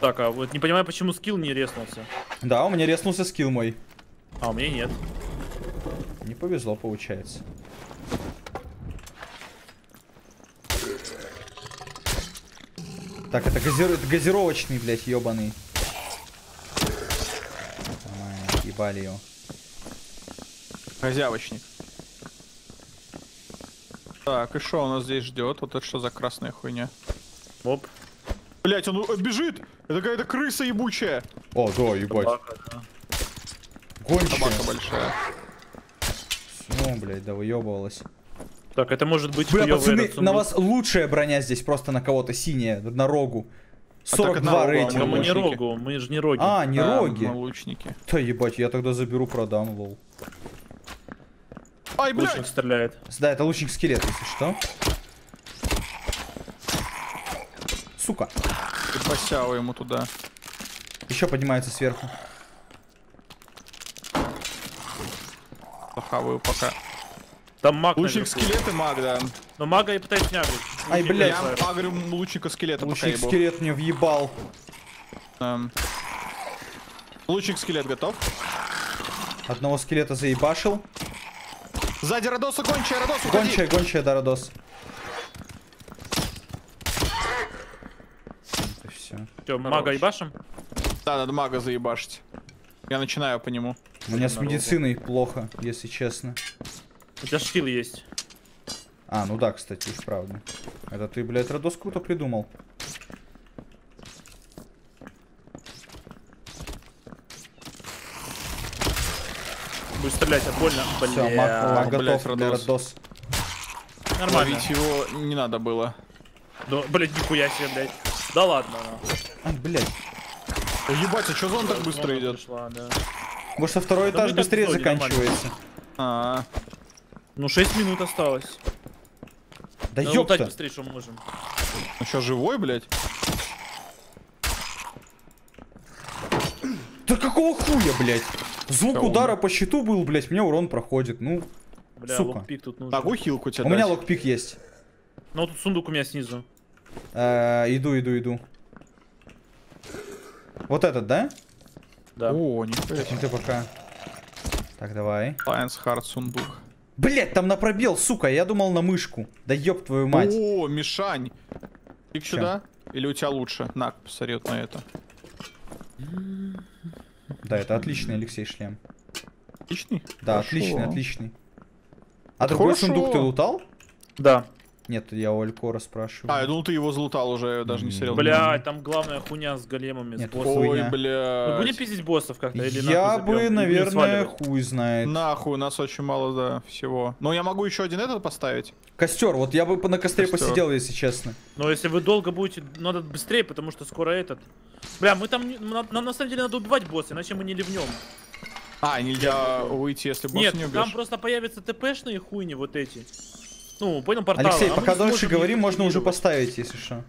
S2: Так, а вот не понимаю, почему скилл не резнулся.
S1: Да, у меня реснулся скилл мой.
S2: А, у меня нет.
S1: Не повезло, получается. Так, это, газир- это газировочный, блядь, ебаный. Ебали его.
S3: Козявочник. Так, и что у нас здесь ждет? Вот это что за красная хуйня?
S2: Оп.
S3: Блять, он э, бежит! Это какая-то крыса ебучая!
S1: О, да, ебать.
S2: Собака, да.
S1: Гончая.
S3: Собака большая.
S1: Ну, блядь, да выебывалась.
S2: Так, это может быть
S1: Бля, пацаны,
S2: этот
S1: на вас лучшая броня здесь просто на кого-то синяя, на рогу.
S3: А так
S1: 42
S3: одна рога,
S1: рейтинг.
S2: А мы не рогу, мы же не роги.
S1: А, не
S3: Да,
S1: роги.
S3: лучники.
S1: Да ебать, я тогда заберу, продам, лол.
S3: Ай,
S2: Лучник
S3: блядь!
S2: стреляет.
S1: Да, это лучник скелет, если что. Сука.
S3: И посяу ему туда.
S1: Еще поднимается сверху.
S3: Похаваю пока.
S2: Там маг
S3: Лучник
S2: наверху.
S3: скелет и маг, да.
S2: Но мага я пытаюсь не агрить.
S1: Ай, блядь.
S3: Я агрю лучника скелета
S1: Лучник скелет мне въебал.
S3: Эм. Лучник скелет готов.
S1: Одного скелета заебашил.
S3: Сзади Родоса гончая, Родос, уходи!
S1: Гончая, гончая, Дородос. Это все.
S2: Мага ебашим?
S3: Да, надо мага заебашить. Я начинаю по нему.
S1: У меня с медициной плохо, если честно.
S2: У тебя шкил есть.
S1: А, ну да, кстати, уж правда. Это ты, блядь, Родос круто придумал.
S2: Будешь стрелять, а больно.
S1: Все, маг, маг
S3: блядь,
S1: готов для
S3: Родос.
S1: Родос.
S2: Нормально.
S3: Ловить его не надо было.
S2: Да, блядь, нихуя себе, блядь. Да ладно. ну.
S1: Ай, блядь.
S3: О, ебать, а что за он так быстро идет?
S2: пришла, да.
S1: Может, что второй этаж быстрее заканчивается.
S3: А,
S2: Ну, 6 минут осталось.
S1: Да
S2: лутать
S1: ёпта.
S2: быстрее, что мы можем.
S3: ну что, живой, блядь?
S1: Да какого хуя, блядь? Звук
S3: Кого
S1: удара по щиту был, блядь, мне урон проходит. Ну,
S2: Бля,
S1: Сука.
S2: локпик тут нужен.
S3: Могу хилку тебе
S1: у меня
S3: дать?
S1: локпик есть.
S2: Ну, тут сундук у меня снизу.
S1: Э, иду, иду, иду. Вот этот, да?
S2: Да.
S3: О, нихуя
S1: Ну ты пока. Так, давай.
S3: Lions Hard сундук.
S1: Блять, там на пробел, сука, я думал на мышку. Да ёб твою мать.
S3: О, Мишань.
S1: Чё?
S3: сюда. Или у тебя лучше? На, посмотри вот на это.
S1: Да, это отличный Алексей шлем.
S3: Отличный?
S1: Да,
S3: Хорошо.
S1: отличный, отличный. А другой
S3: Хорошо.
S1: сундук ты лутал?
S2: Да.
S1: Нет, я у Алькора спрашиваю.
S3: А, я думал, ты его залутал уже, я даже не смотрел.
S2: Бля, там главная хуйня с големами, с
S1: Нет,
S2: боссом.
S1: хуй.
S3: Ой, бля.
S2: Мы будем пиздить боссов как-то или
S1: я
S2: нахуй
S1: бы, наверное, хуй знает.
S3: Нахуй, у нас очень мало, да, всего. Но я могу еще один этот поставить.
S1: Костер, вот я бы на костре
S3: Костёр.
S1: посидел, если честно.
S2: Но если вы долго будете, надо быстрее, потому что скоро этот. Бля, мы там, нам, на самом деле надо убивать босса, иначе мы не ливнем.
S3: А, нельзя выйти, если босса
S2: Нет,
S3: не
S2: там
S3: убьешь.
S2: просто появятся ТПшные хуйни вот эти. Ну, понял, порталы.
S1: Алексей,
S2: а
S1: пока дольше говорим, можно уже поставить, если что.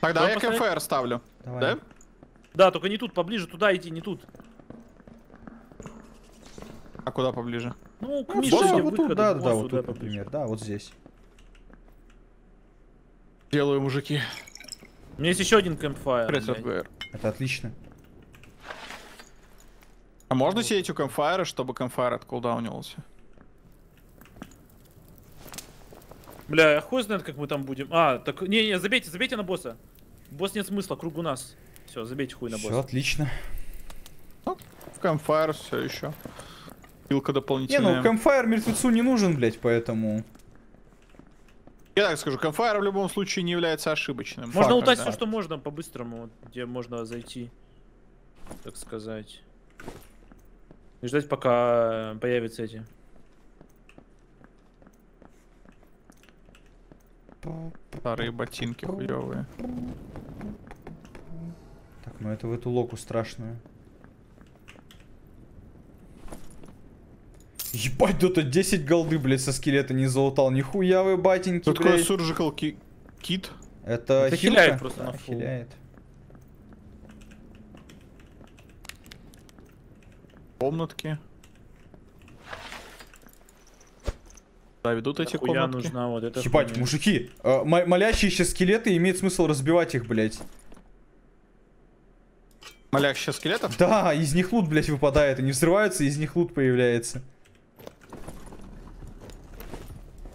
S3: Тогда
S2: Давай
S3: я
S2: поставить?
S3: КФР ставлю.
S1: Давай.
S3: Да?
S2: Да, только не тут, поближе, туда иди, не тут.
S3: А куда поближе?
S2: Ну, к
S1: Ну,
S2: Мише,
S1: да, вот тут, да, да,
S2: боссу,
S1: вот тут, например, да, вот здесь.
S3: Делаю, мужики.
S2: У меня есть еще один кэмпфайр.
S1: Это отлично.
S3: А можно сидеть у кэмфайра, чтобы кэмфайр откулдаунился?
S2: Бля, я хуй знает, как мы там будем. А, так, не-не, забейте, забейте на босса. Босс нет смысла, круг у нас. Все, забейте хуй на
S1: Все
S2: босса.
S1: отлично.
S3: В кэмфайр все еще. Пилка
S1: Не,
S3: дополнительная.
S1: ну кэмфайр мертвецу не нужен, блять, поэтому.
S3: Я так скажу, кэмфайр в любом случае не является ошибочным.
S2: Можно
S1: Факт,
S2: лутать
S1: да.
S2: все, что можно, по-быстрому, вот, где можно зайти. Так сказать. И ждать, пока э, появятся эти.
S3: Старые ботинки хуевые.
S1: Так, ну это в эту локу страшную. Ебать, Дота 10 голды, блядь, со скелета не залутал. Нихуя вы, батеньки,
S3: такое
S1: блядь.
S3: surgical ки- kit?
S1: Это,
S2: Это
S1: хилка?
S2: хиляет просто
S1: Да,
S2: на фул.
S1: хиляет.
S3: Комнатки. Ведут эти
S2: Хуя
S3: комнатки.
S2: нужна вот эта
S1: Ебать,
S2: хуйня.
S1: мужики, э, мо- молящиеся скелеты, имеет смысл разбивать их, блядь.
S3: Молящие скелетов?
S1: Да, из них лут, блядь, выпадает. Они взрываются, из них лут появляется.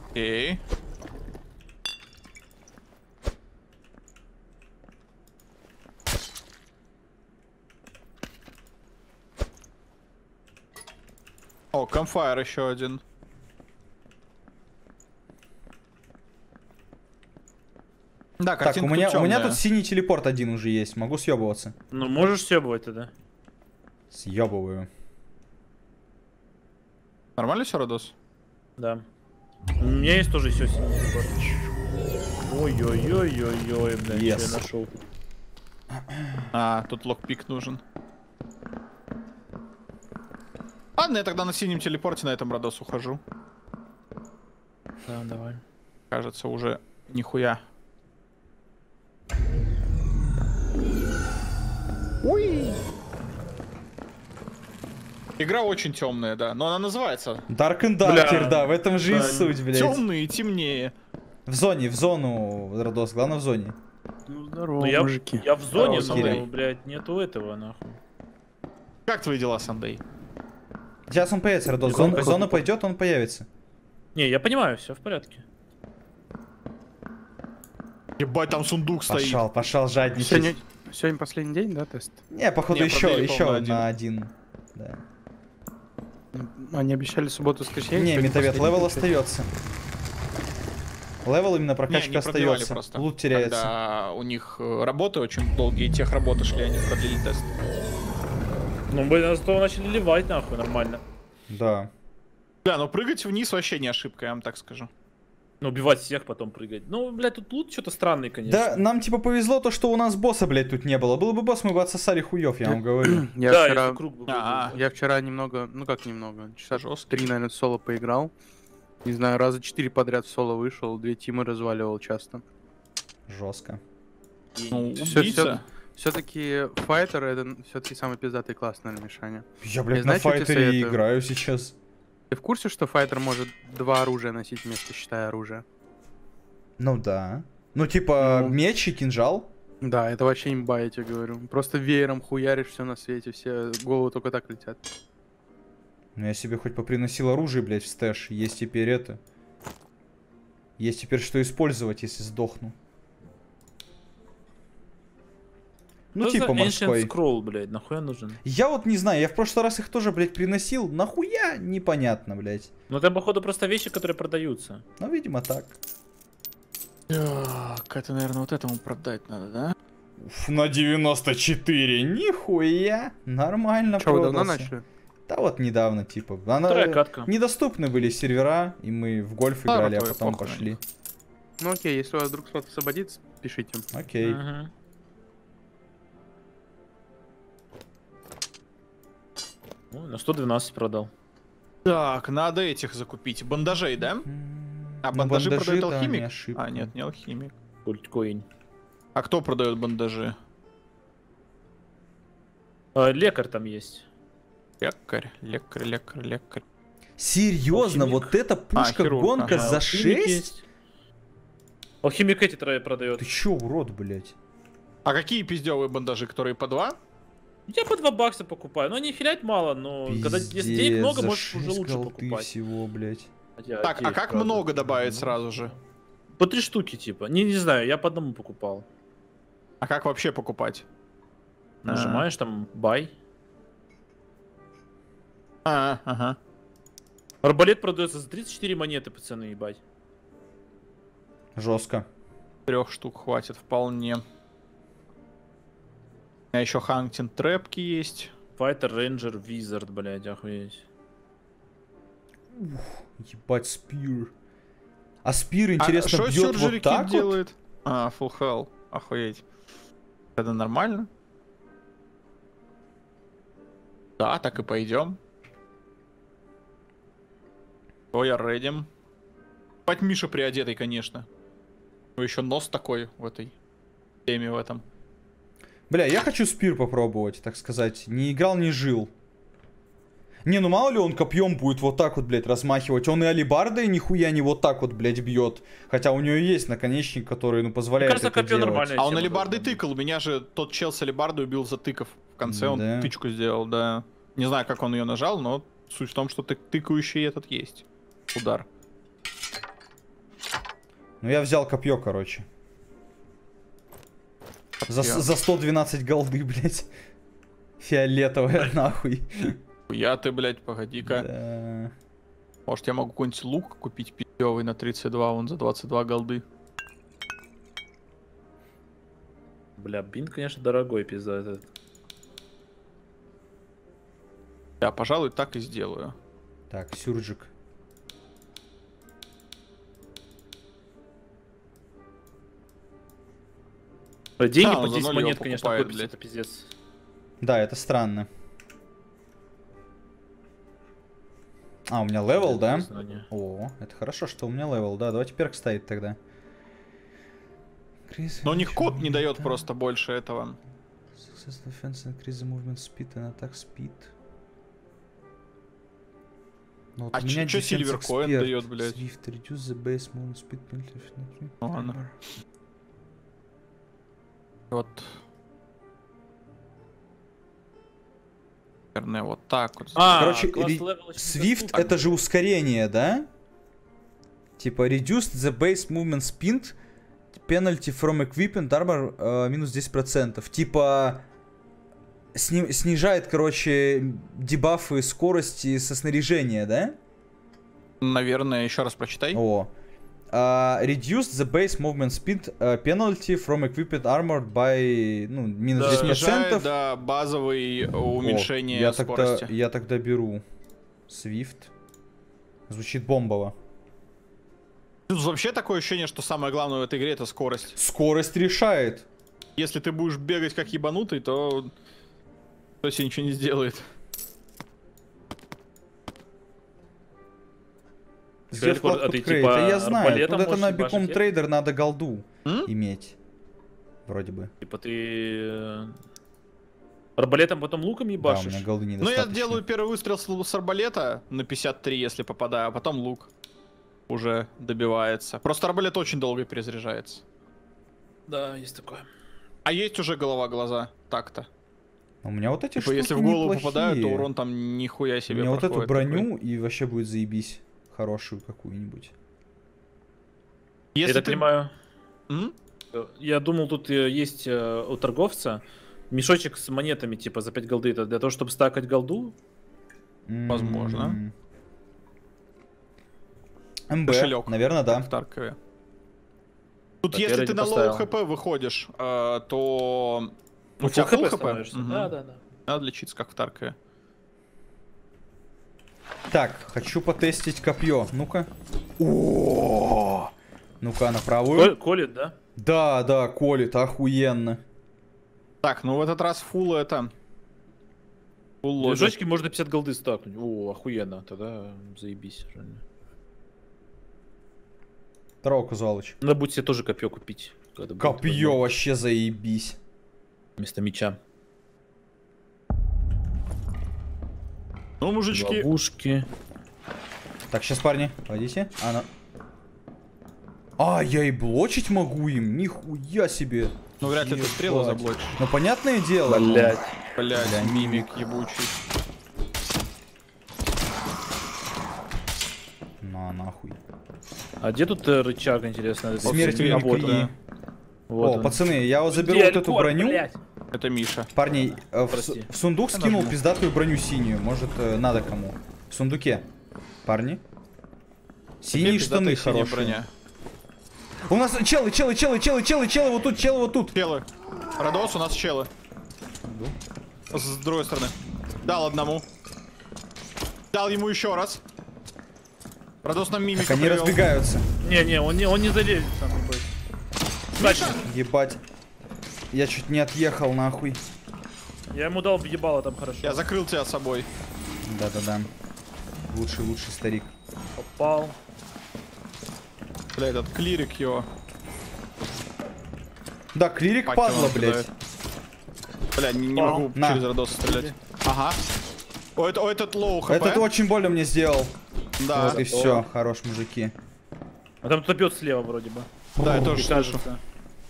S3: Окей. О, камфайр еще один. Да,
S1: Так, у меня, у меня тут синий телепорт один уже есть. Могу съебываться.
S2: Ну, можешь съебывать тогда.
S1: Съебываю.
S3: Нормально все, Родос?
S2: Да. У меня есть тоже еще синий телепорт. Ой-ой-ой-ой-ой, блядь,
S1: Yes.
S2: я нашел.
S3: А, тут локпик нужен. Ладно, я тогда на синем телепорте на этом Родос ухожу.
S2: Да, давай.
S3: Кажется, уже нихуя. Уи! Игра очень темная, да, но она называется
S1: Dark and Darker,
S2: Бля.
S1: да, в этом же и
S2: Да,
S1: суть, блядь.
S3: темные и темнее.
S1: В зоне, в зону, Родос, главное в зоне.
S6: Ну, здорово,
S2: Ну, я,
S6: мужики.
S2: я в зоне,
S1: Здорово,
S2: но, блядь, нету этого, нахуй.
S3: Как твои дела, Сандей?
S1: Сейчас он появится, Родос. Зон- зона пойдет, он появится.
S2: Не, я понимаю, все в порядке.
S3: Ебать, там сундук стоит.
S1: Пошел, пошел жадничать.
S6: Сегодня, сегодня последний день, да, тест?
S1: Не, походу
S3: Не,
S1: еще, еще
S3: по-моему,
S1: на один. Да.
S6: Они обещали субботу, воскресенье.
S1: Не, метавет, level
S6: день.
S1: остается. Level именно
S3: Не,
S1: прокачка
S3: они продлевали
S1: остается.
S3: просто.
S1: Лут теряется.
S3: Когда у них э, работы очень долгие, тех работы шли, они продлили тест.
S2: Ну, мы на зато начали ливать, нахуй, нормально.
S1: Да.
S3: Да, но прыгать вниз вообще не ошибка, я вам так скажу.
S2: Ну, убивать всех, потом прыгать. Ну, блядь, тут лут что-то странный, конечно.
S1: Да, нам типа повезло то, что у нас босса, блядь, тут не было. Был бы босс, мы бы отсосали хуев, я вам говорю.
S6: Я
S2: да,
S6: вчера,
S2: круг бы был.
S3: А,
S6: я вчера немного, ну как немного, часа
S3: Жестко.
S6: три, наверное, соло поиграл. Не знаю, раза четыре подряд соло вышел, две тимы разваливал часто.
S1: Жестко.
S3: Ну,
S6: Всё,
S3: убийца.
S6: Все-таки файтер это все-таки самый пиздатый класс, наверное, Мишаня.
S1: Я, блядь,
S6: Я
S1: на
S6: тебе
S1: файтере играю сейчас.
S6: Ты в курсе, что файтер может два оружия носить вместо считая оружия?
S1: Ну да. Ну типа
S6: Ну.
S1: меч и кинжал.
S6: Да, это вообще имба, я тебе говорю. Просто веером хуяришь все на свете, все головы только так летят.
S1: Ну я себе хоть поприносил оружие, блядь, в stash. Есть теперь это. Есть теперь что использовать, если сдохну. Ну
S2: Что
S1: типа
S2: за
S1: морской.
S2: Ancient Scroll, блядь, нахуя нужен?
S1: Я вот не знаю, я в прошлый раз их тоже, блядь, приносил. Нахуя? Непонятно, блядь.
S2: Ну, это, походу, просто вещи, которые продаются.
S1: Ну, видимо, так.
S3: Так, это, наверное, вот этому продать надо, да?
S1: Уф, на 94. Нихуя. Нормально
S6: Че, вы давно начали?
S1: Да вот недавно, типа. Она...
S2: Вторая катка.
S1: Недоступны были сервера, и мы в гольф играли, а потом пошли.
S6: Ну окей, если у вас вдруг кто-то освободится, пишите.
S1: Окей.
S2: Мгм. Ой, на 112 продал.
S3: Так, надо этих закупить. Бандажей, да? А
S1: Ну,
S3: бандажи, продает
S1: да, не
S3: алхимик?
S1: ошибка.
S3: а, нет, не алхимик.
S2: Культcoin.
S3: А кто продает бандажи?
S2: А, лекарь там есть.
S3: Лекарь, лекарь, лекарь, лекарь.
S1: Серьезно,
S2: Алхимик.
S1: вот эта пушка
S3: хирург,
S1: гонка
S3: ага.
S1: за
S2: Алхимик
S1: 6?
S2: есть. Алхимик эти трое продает.
S1: Ты чё, урод, блядь?
S3: А какие пиздевые бандажи, которые по два?
S2: Я по 2 бакса покупаю. Но они хилять мало, но когда если денег
S1: Пиздец,
S2: много, можешь уже лучше покупать.
S1: всего, блядь.
S2: Хотя
S3: Так, а как
S2: правда.
S3: много добавить сразу же?
S2: По три штуки, типа. Не, не знаю, я по одному покупал.
S3: А как вообще покупать?
S2: Нажимаешь там бай.
S3: А, ага.
S2: Арбалет продается за 34 монеты, пацаны, ебать.
S1: Жестко.
S3: Трех штук хватит вполне. А еще hunting trap ки есть.
S2: Fighter, рейнджер, wizard, блядь, охуеть.
S1: Ебать, spear. А spear,
S3: А
S1: интересно,
S3: что
S1: бьет вот так вот?
S3: делает? А, full heal. Охуеть. Это нормально? Да, так и пойдем. О, я ready. Пать Миша приодетый, конечно. Ну, еще нос такой в этой теме в этом.
S1: Бля, я хочу спир попробовать, так сказать. Не играл, не жил. Не, ну мало ли он копьем будет вот так вот, блядь, размахивать. Он и алибардой нихуя не вот так вот, блядь, бьет. Хотя у него есть наконечник, который, ну,
S2: Мне
S1: позволяет
S2: кажется,
S1: это
S2: копье
S1: делать.
S2: нормальное.
S3: А он алибардой тыкал. Меня же тот чел с алибардой убил за тыков. В конце он
S1: Да.
S3: тычку сделал, да. Не знаю, как он ее нажал, но суть в том, что тык- тыкающий этот есть. Удар.
S1: Ну, я взял копье, короче. За,
S3: Копье.
S1: за 112 голды, блядь. Фиолетовая, нахуй.
S3: Я ты, блядь, погоди-ка.
S1: Да.
S3: Может, я могу какой-нибудь лук купить пиздёвый на 32, он за 22 голды.
S2: Бля, бин, конечно, дорогой, пизда этот.
S3: Я, пожалуй, так и сделаю.
S1: Так, сюрджик.
S2: Деньги
S3: Да,
S2: по
S3: он за
S2: 10
S3: ноль
S2: монет, конечно, купить,
S3: блядь.
S2: это пиздец.
S1: Да, это странно. А, у меня левел, да? О, это хорошо, что у меня левел, да. Давайте перк ставить тогда.
S3: Но у них код не дает
S1: да.
S3: просто больше этого.
S1: Success defense increase the movement speed and attack speed. Ну, вот
S3: А Silver Coin
S1: expert.
S3: даёт, блядь?
S1: Swift, reduce the base movement speed penalty.
S3: Ну ладно. Вот. Наверное, вот так вот.
S2: А,
S1: Короче,
S2: очень
S1: Swift это же ускорение, да? Типа reduced the base movement speed penalty from equipment armor э, минус 10%. Типа сни- снижает, короче, дебафы скорости со снаряжения, да?
S3: Наверное, еще раз прочитай.
S1: О. А, reduced the base movement speed э, penalty from equipped armor by ну, минус
S2: Да.
S1: 10%.
S3: Снижает, да, базовый
S1: О,
S3: уменьшение
S1: я
S3: скорости.
S1: Тогда, я тогда беру Swift. Звучит бомбово.
S3: Тут вообще такое ощущение, что самое главное в этой игре это скорость.
S1: Скорость решает.
S3: Если ты будешь бегать как ебанутый, то то тебе ничего не сделает.
S1: Сделать
S2: Скажи,
S1: вкладку
S2: а ты типа
S1: Да я знаю. Тут это на
S2: нет?
S1: Trader надо голду
S3: М?
S1: иметь. Вроде бы.
S2: Типа ты... э, Арбалетом потом луком
S1: Да, у
S2: ебашишь?
S1: меня голды
S3: Ну,
S1: недостаточно.
S3: я делаю первый выстрел с, с арбалета на 53, если попадаю, а потом лук уже добивается. Просто арбалет очень долго перезаряжается.
S2: Да, есть такое.
S3: А есть уже голова-глаза, так-то.
S1: У меня вот эти
S3: Типа, если в
S1: штуки
S3: голову
S1: неплохие.
S3: попадают, то урон там нихуя
S1: У
S3: себе
S1: меня вот эту
S3: проходит
S1: броню и вообще будет заебись. Хорошую какую-нибудь.
S2: Я
S3: Если
S2: так
S3: ты...
S2: понимаю,
S3: М?
S2: я думал, тут э, есть э, у торговца мешочек с монетами, типа, за 5 голды. Это для того, чтобы стакать голду?
S3: Возможно.
S1: МБ,
S3: Кошелек.
S1: наверное, да.
S3: В Таркове. Тут
S2: Так, я
S3: если ты на
S2: low
S3: HP выходишь, э, то...
S2: Ну,
S3: У тебя
S2: HP? становишься.
S3: Мгм.
S2: Да, да, да.
S3: Надо лечиться, как в Таркове.
S1: Так, хочу потестить копье. Ну-ка. О! Ну-ка, на правую.
S2: Колет, да?
S1: Да, да, колет, охуенно.
S3: Так, ну в этот раз фул это... Фул ложит.
S2: Лежочки можно 50 голды стакнуть. О, охуенно. Тогда заебись. реально.
S1: Здорово, Кузалыч.
S2: Надо будет себе тоже копье купить.
S1: Копье вообще заебись.
S2: Вместо меча.
S3: Ну, мужички,
S2: Ловушки.
S1: Так, сейчас, парни, пойдите. А, на- А, я и блочить могу им, нихуя себе.
S3: ну вряд ли ты
S1: Ебать.
S3: заблочишь.
S1: Ну, понятное дело.
S2: Блять.
S3: Блять,
S1: Бля,
S3: мимик ебучий.
S1: На, нахуй.
S2: А где тут э, рычаг, интересно?
S1: Смерть
S2: а,
S1: великой.
S2: да. Вот
S1: О,
S2: он.
S1: пацаны, я вот заберу
S2: Где
S1: вот эту броню.
S2: блядь?
S3: Это Миша.
S1: Парни, э, в,
S2: Прости.
S1: в сундук скинул пиздатую броню синюю. Может, э, надо кому. В сундуке. Парни. Синие штаны хорошие.
S3: броня.
S1: У нас челы, челы, челы, челы, челы, челы, вот тут, челы, вот тут.
S3: Челы. Родос, у нас челы. С другой стороны. Дал одному. Дал ему еще раз. Родос нам мимику
S1: Так они
S3: привел.
S1: разбегаются.
S2: Не-не, он не, он не залезет там.
S1: Ебать. Я чуть не отъехал нахуй.
S2: я ему дал въебало там хорошо.
S3: Я закрыл тебя собой.
S1: Да-да-да. Лучший, лучший старик.
S2: Попал.
S3: Бля, этот клирик его.
S1: Да, клирик
S3: Факел
S1: падла, блядь.
S3: Бля, не, не могу
S1: На.
S3: через Родоса стрелять. Ага. О, это, о, этот low HP.
S1: Этот очень больно мне сделал.
S3: Да,
S1: вот и все, хорош, мужики.
S2: А там бьет слева вроде бы.
S3: да, я тоже слышу.
S2: кажется.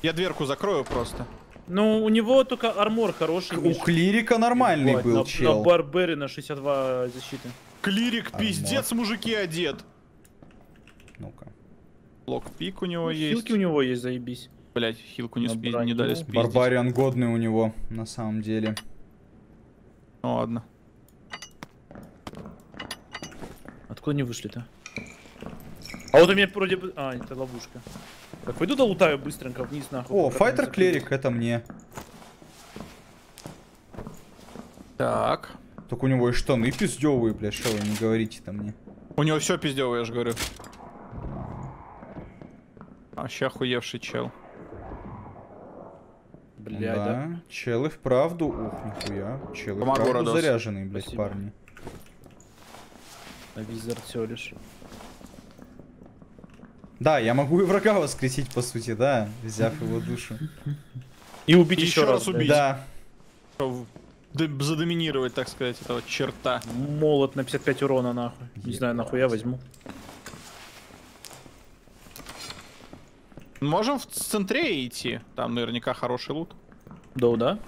S3: Я дверку закрою просто.
S2: Ну, у него только армор хороший.
S1: У
S2: Миша.
S1: клирика нормальный
S2: Ебать,
S1: был
S2: на,
S1: чел.
S2: На барбере на 62 защиты.
S3: Клирик,
S1: Армор.
S3: пиздец, мужики, одет.
S1: Ну-ка.
S3: Локпик у него есть.
S2: Хилки у него есть, заебись.
S3: Блять, хилку не, спи- не дали спиздить.
S1: Барбариан годный у него, на самом деле.
S3: Ну ладно.
S2: Откуда они вышли-то? А вот у меня вроде бы... А, это ловушка. Так, пойду долутаю быстренько вниз нахуй.
S1: О,
S2: пока там
S1: файтер
S2: не
S1: клерик, это мне.
S3: Так.
S1: Только у него и штаны пиздевые, блядь, что вы не говорите-то мне.
S3: У него все пиздевое, я же говорю. Вообще охуевший чел.
S2: Блядь, да.
S1: Чел и вправду, ух, нихуя. Чел и
S3: Помогу,
S1: вправду
S3: Родос.
S1: заряженный, блядь,
S2: Спасибо.
S1: парни.
S2: Лишь.
S1: Да, я могу и врага воскресить, по сути, да, взяв его душу.
S2: И убить
S3: И
S2: еще, раз.
S3: раз убить.
S1: Да,
S3: Задоминировать, так сказать, этого черта.
S2: Молот на 55 урона нахуй. Не знаю, нахуй я возьму.
S3: Можем в центре идти. Там наверняка хороший лут.
S2: Да, да.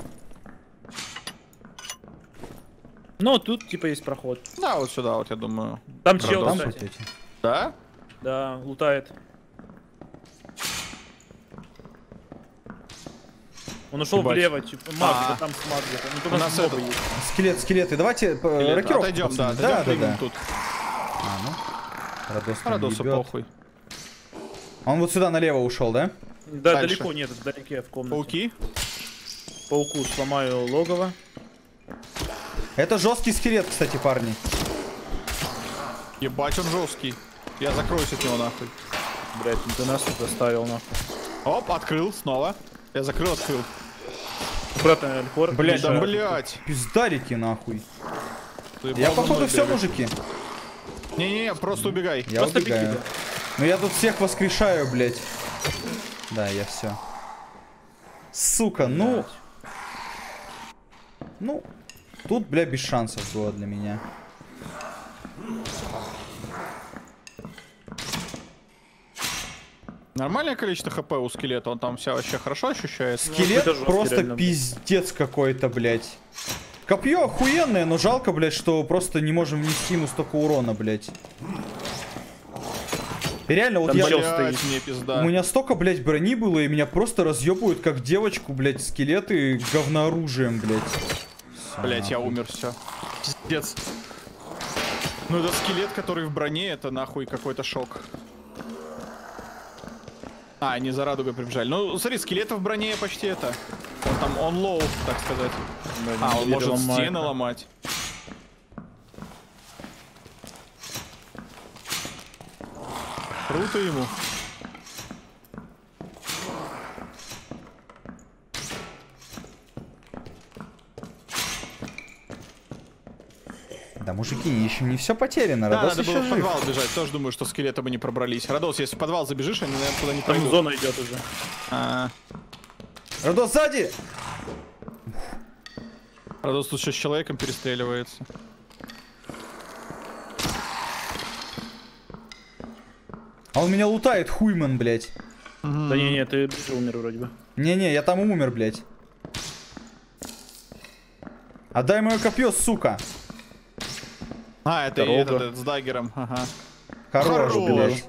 S2: Ну, тут типа есть проход.
S3: Да, вот сюда вот, я думаю.
S2: Там чел,
S1: там.
S3: Да?
S2: Да, лутает. Он ушел
S3: Ебать.
S2: влево, типа, маг,
S3: А.
S2: да там смаг где-то. Ну,
S3: У нас это-
S2: есть.
S1: Скелет, скелеты, давайте по-
S3: Или-
S1: рокировку,
S3: Отойдем, да, отойдем,
S1: да, да, да.
S3: тут.
S1: А, ну. Радос там
S3: Радосу
S1: ебёт.
S3: похуй.
S1: Он вот сюда налево ушел, да?
S2: Да,
S3: Дальше.
S2: далеко нет, вдалеке в комнате.
S3: Пауки.
S2: Пауку сломаю логово.
S1: Это жесткий скелет, кстати, парни.
S3: Ебать, он жесткий. Я закроюсь от него нахуй.
S2: Блять, ты нас тут заставил нахуй.
S3: Оп, открыл снова. Я закрыл, открыл.
S2: Аккуратно, Альхор.
S1: Блядь,
S3: Да,
S1: да,
S3: блять.
S1: Пиздарики, нахуй. Я, походу, все, мужики.
S3: Не-не-не, просто убегай.
S1: Я
S2: Просто
S1: убегаю.
S2: беги,
S1: Ну я тут всех воскрешаю, блядь. Да, я все. Сука, ну... Ну, тут, бля, без шансов было для меня.
S3: Нормальное количество хп у скелета, он там вся вообще хорошо ощущает.
S1: Скелет
S2: это жёсткий
S1: просто
S2: реально, блядь.
S1: пиздец какой-то, блядь. Копье охуенное, но жалко, блядь, что просто не можем внести ему столько урона, блядь. И Реально, вот
S2: Там
S1: я...
S2: чел
S3: Блядь,
S2: стоит.
S3: мне пизда.
S1: У меня столько, блядь, брони было, и меня просто разъебывают, как девочку, блядь, скелеты говнооружием, блядь. Всё,
S3: Блять, я умер, все. Пиздец. Ну этот скелет, который в броне, это нахуй какой-то шок. А, они за радугой прибежали. Ну, смотри, скелета в броне почти это. Он там, он low, так сказать. А, он может стены ломать. Круто ему.
S1: Да, мужики, еще не все потеряно,
S3: Да,
S1: Радос
S3: надо
S1: еще
S3: было в
S1: жив.
S3: подвал бежать. Тоже думаю, что скелеты бы не пробрались. Радос, если в подвал забежишь, они, наверное, туда не
S2: Там
S3: пройдут.
S2: зона идет уже.
S3: А,
S1: Радос, сзади!
S3: Радос тут сейчас с человеком перестреливается.
S1: А он меня лутает, хуйман, блядь.
S2: Да не, не, ты умер вроде бы.
S1: Не-не, я там умер, блядь. Отдай мое копье, сука.
S3: А, это и этот, этот с даггером. Ага.
S1: Хорош,
S3: Хорош.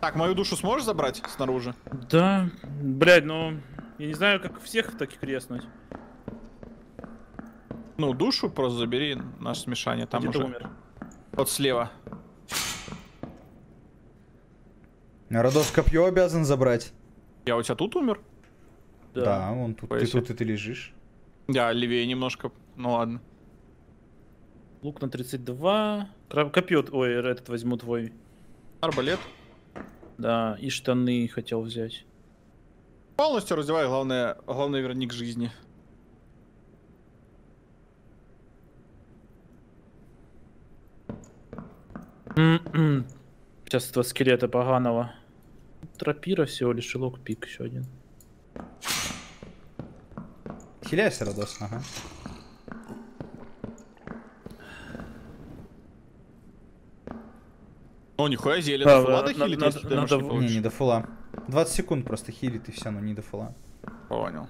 S3: Так, мою душу сможешь забрать снаружи?
S2: Да, блядь, ну, я не знаю, как всех таких креснуть.
S3: Ну, душу просто забери, наше смешание там
S2: Где ты
S3: уже.
S2: умер?
S3: Вот слева.
S1: Радос копье обязан забрать.
S3: Я у тебя тут умер?
S1: Да, он тут, ты
S3: Бойся.
S1: тут и ты лежишь.
S3: Я левее немножко. Ну ладно.
S2: Лук на 32. Кра- Копье, ой, этот возьму твой.
S3: Арбалет.
S2: Да, и штаны хотел взять.
S3: Полностью раздевай, главное, главное верник жизни.
S2: М-м. Сейчас этого скелета поганого. Тропира всего лишь и лук пик еще один.
S1: Хиляйся, Радос, ага.
S3: О, нихуя зелье.
S2: Да,
S3: до фула дохилит, если дэмэдж
S2: надо-
S3: не
S2: Не,
S1: Не,
S3: получишь?
S1: не до фула. 20 секунд просто хилит и все, но не до фула.
S3: Понял.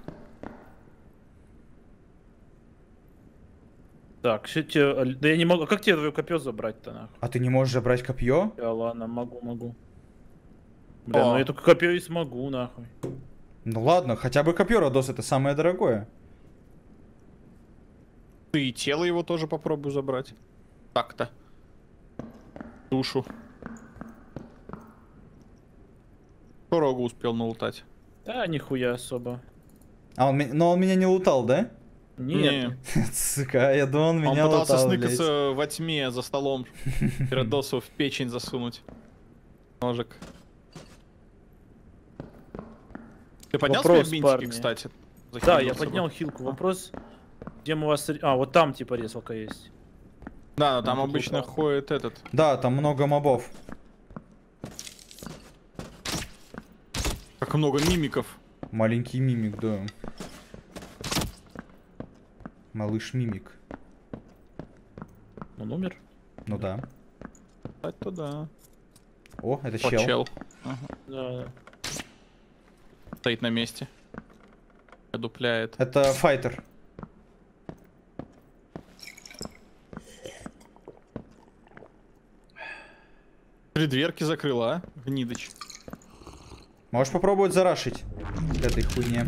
S2: Так, что тебе... Аль- Да я не могу... а Как тебе твое копье забрать-то, нахуй?
S1: А ты не можешь забрать копье?
S2: Да ладно, могу, могу. Бля,
S3: О.
S2: ну я только копье и смогу, нахуй.
S1: Ну ладно, хотя бы копье, Радос, это самое дорогое.
S3: Ты и тело его тоже попробуй забрать. Так-то. Душу. Дорогу успел налутать.
S2: Да, нихуя особо.
S1: А он, но он меня не лутал, да?
S2: Нет.
S1: Сука, я думал, он
S3: Он
S1: меня
S3: пытался
S1: лутал, блядь.
S3: сныкаться во тьме за столом. Пирадосу в печень засунуть. Ножик. Ты поднял
S2: Вопрос,
S3: свои бинтики,
S2: парни.
S3: кстати?
S2: Да, я
S3: собой?
S2: поднял хилку. Вопрос, где мы вас... А, вот там типа резалка есть.
S3: Да, но там
S2: тут
S3: обычно
S2: лутал.
S3: ходит этот.
S1: Да, там много мобов.
S3: Как много мимиков.
S1: Маленький мимик, да. Малыш мимик.
S2: Он умер?
S1: Ну да.
S3: Это да.
S1: О, это
S3: О,
S1: чел.
S3: чел.
S2: Да.
S3: Стоит на месте. Дупляет.
S1: Это файтер.
S3: Три дверки закрыла, а? Гнидыч.
S1: Можешь попробовать зарашить этой хуйне.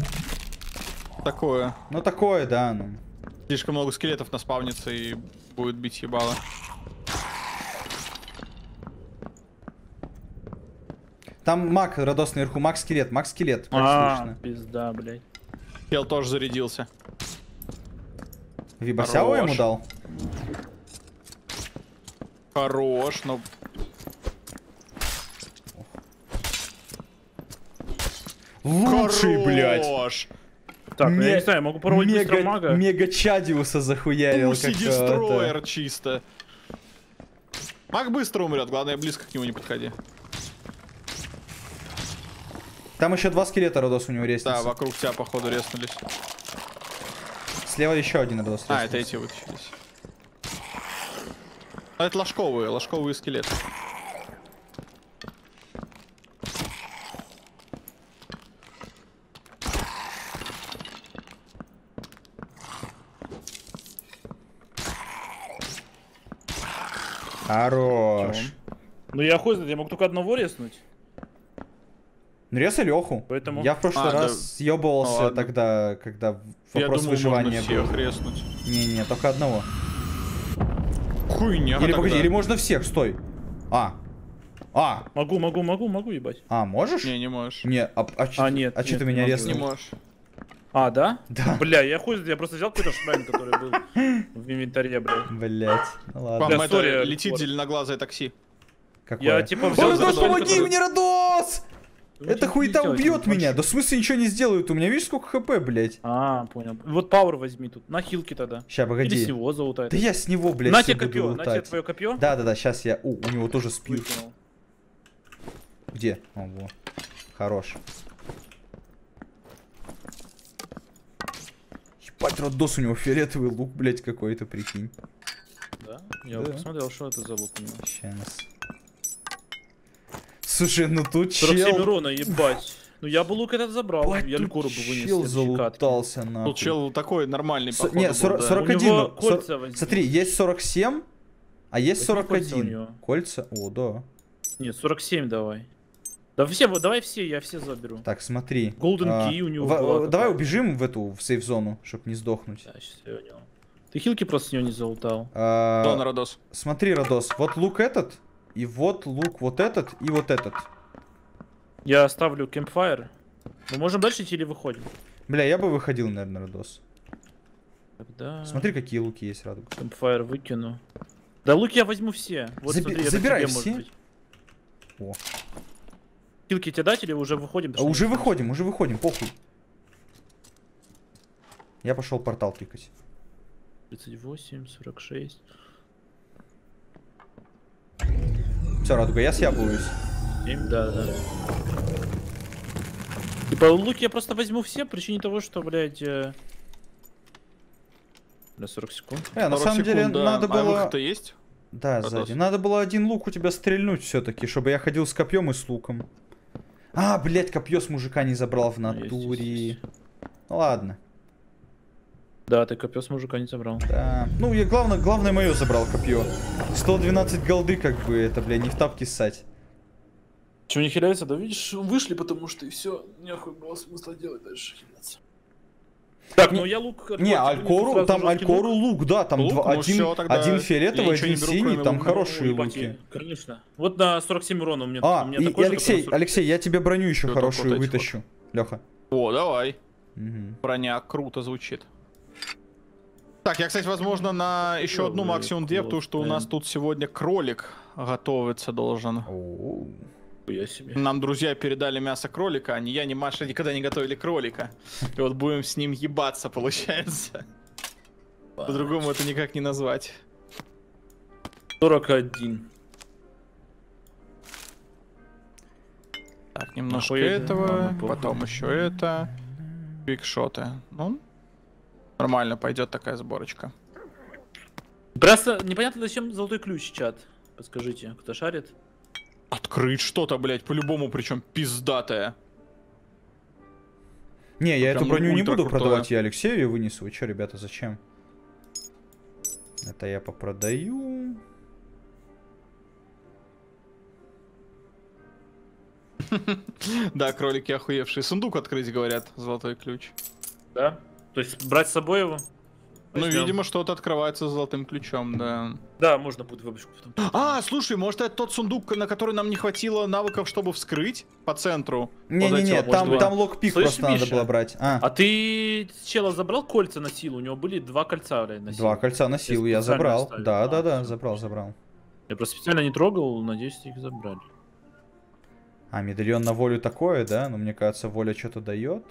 S3: Такое.
S1: Ну такое, да, ну.
S3: Слишком много скелетов наспавнится и будет бить ебало.
S1: Там маг, Родос наверху, маг скелет, маг скелет, как
S2: А,
S1: слышно.
S2: пизда, блядь.
S3: Чел тоже зарядился.
S1: Вибасяо ему дал?
S3: Хорош, но...
S1: Лучший, блядь.
S2: Так, ну я
S1: Ме-
S2: не знаю, могу попробовать быстро
S1: Мега,
S2: мага.
S1: мега Чадиуса захуярил.
S3: Пусть
S1: как,
S3: дестроер
S1: это.
S3: чисто. Маг быстро умрет, главное близко к нему не подходи.
S1: Там еще два скелета Родос у него
S3: Да,
S1: рестится.
S3: вокруг тебя походу резнулись.
S1: Слева еще один Родос
S3: А, это эти вытащились. А это ложковые, ложковые скелеты.
S1: Хорош.
S2: Ну я хуй знает, я мог только одного резнуть.
S1: Ну, резай Леху.
S2: Поэтому-
S1: Я в прошлый
S3: А, да.
S1: раз съебывался
S3: Ну,
S1: тогда, когда в-
S3: Я
S1: вопрос
S3: думал,
S1: выживания
S3: можно всех
S1: был.
S3: резнуть.
S1: Не-не, только одного.
S3: Хуйня
S1: или
S3: тогда.
S1: погоди, или можно всех, стой. А. А.
S2: Могу, могу, могу, могу, ебать.
S1: А, можешь?
S3: Не, не можешь.
S1: Не, а, а, чё-
S2: А, нет,
S1: а чё
S2: нет,
S1: ты
S2: не
S1: меня резнул?
S3: Не можешь.
S2: А, да?
S1: Да.
S2: Бля, я хуй знает, я просто взял какой-то шрайн, который был в инвентаре, блядь.
S1: Блять. Ну ладно.
S3: Вам
S2: Бля,
S3: это
S2: сори,
S3: летит зеленоглазое такси.
S1: Какое?
S2: Я типа
S1: О,
S2: взял
S1: Родос, помоги мне, Родос! Эта
S2: что
S1: хуета убьет меня. Да в смысле ничего не сделают. У меня видишь сколько хп, блять.
S2: А, понял. Вот пауэр возьми тут. На хилки тогда.
S1: Ща,
S2: Или
S1: погоди.
S2: с него золотая.
S1: Да я с него, блядь,
S2: на тебе копье, на тебе твое копье.
S1: Да, да, да, сейчас я. У, у него тоже.
S2: Выкинул.
S1: Где? О, во. Хорош. Ебать, Родос, у него фиолетовый лук, блядь, какой-то, прикинь.
S2: Да? Я
S1: Да.
S2: посмотрел, что это за лук у него.
S1: Сейчас. Слушай, ну тут
S2: 47
S1: чел...
S2: урона, ебать. Ну я бы лук этот забрал.
S1: Ебать,
S2: я
S1: тут
S2: лькуру бы вынес.
S1: чел залутался, нахуй.
S3: Тут чел такой нормальный, походу,
S1: Не,
S3: был,
S1: 40,
S3: да.
S1: 41.
S2: У него
S1: ну,
S2: кольца
S1: сор-
S2: возьми.
S1: Смотри, есть 47, а есть
S2: Возьми кольца у
S1: 41.
S2: него.
S1: Кольца? О, да.
S2: Нет, 47 давай. Да все, давай все, я все заберу.
S1: Так, смотри.
S2: Golden
S1: А,
S2: Key у него
S1: в-
S2: была
S1: Давай убежим в эту, в сейф-зону, чтобы не сдохнуть.
S2: Да, сейчас я понял. Ты хилки просто с него не залутал.
S1: А,
S3: Дон Родос.
S1: Смотри, Родос, вот лук этот, и вот лук вот этот, и вот этот.
S2: Я оставлю кемпфайр. Мы можем дальше идти или выходим?
S1: Бля, я бы выходил, наверное, Родос.
S2: Тогда...
S1: Смотри, какие луки есть, Радуга.
S2: Кемпфайр выкину. Да лук я возьму все. Вот
S1: Заби-
S2: смотри,
S1: забирай
S2: тебе,
S1: все. О.
S2: Хилки тебе дать или уже выходим?
S1: А уже выходим, уже выходим, похуй. Я пошел портал тыкать.
S2: 38, 46.
S1: Все, Радуга, я съябываюсь.
S2: 7, да, да. Типа лук я просто возьму все, причине того, что, блядь... Э... На 40 секунд.
S1: Э, на
S3: 40
S1: самом деле,
S3: да.
S1: надо
S3: А
S1: было...
S3: выход-то есть?
S1: Да, сзади. Надо было один лук у тебя стрельнуть все-таки, чтобы я ходил с копьем и с луком. А, блядь, копье с мужика не забрал в
S2: Ну,
S1: натуре.
S2: есть, есть.
S1: Ну ладно.
S2: Да, ты копье с мужика не забрал.
S1: Да. Ну, я главное, главное мое забрал копье. 112 голды, как бы, это, бля, не в тапки ссать.
S2: Чего не хиляется? Да видишь, вышли, потому что и все, нехуй было смысла делать дальше хиляться. Так, ну я лук...
S1: Не, Алькору, там Алькору
S2: лук.
S1: лук, да, там
S3: Лук?
S1: два-
S3: Ну
S1: один,
S3: тогда
S1: один фиолетовый,
S3: не
S1: один
S3: беру,
S1: синий, там
S3: лука.
S1: хорошие
S2: Ебать,
S1: луки.
S2: Конечно. Вот на 47 урона у меня,
S1: А,
S2: у меня
S1: и,
S2: такой
S1: и
S2: же,
S1: Алексей,
S2: 40.
S1: Алексей, я тебе броню еще
S3: Всё,
S1: хорошую
S3: только вот
S1: вытащу. Леха.
S3: О, давай. Броня круто звучит. Так, я, кстати, возможно, на еще одну максимум две, потому что у нас тут сегодня кролик готовиться должен.
S2: Я себе.
S3: Нам друзья передали мясо кролика, а ни я, ни Маша никогда не готовили кролика. И вот будем с ним ебаться, получается. По-другому это никак не назвать.
S2: 41.
S3: Так, немножко этого, потом еще это. Бигшоты. Ну, нормально пойдет такая сборочка.
S2: Просто непонятно, зачем золотой ключ, чат. Подскажите, кто шарит?
S3: Открыть что-то, блядь, по-любому, причем пиздатое.
S1: Не, я
S3: Прям
S1: эту броню не буду
S3: крутое.
S1: продавать, я Алексею ее вынесу. Вы что, ребята, зачем? Это я попродаю.
S3: Да, кролики охуевшие. Сундук открыть, говорят, золотой ключ.
S2: Да? То есть брать с собой его?
S3: Ну,
S2: Возьмем.
S3: видимо, что-то открывается золотым ключом, да.
S2: Да, можно будет выбочку потом.
S3: А, слушай, может это тот сундук, на который нам не хватило навыков, чтобы вскрыть по центру? Вот
S1: Не-не-не,
S3: вот,
S1: там,
S3: может,
S1: там локпик
S2: Слышь,
S1: просто надо
S2: Миша?
S1: было брать. А,
S2: А ты с чела забрал кольца на силу? У него были два кольца блядь, на силу.
S1: два кольца на силу я
S2: специально
S1: забрал.
S2: оставил.
S1: Да,
S2: А,
S1: да, да,
S2: всё.
S1: забрал, забрал.
S2: Я просто специально не трогал, надеюсь, их забрали.
S1: А, медальон на волю такое, да? Ну, мне кажется, воля что-то дает.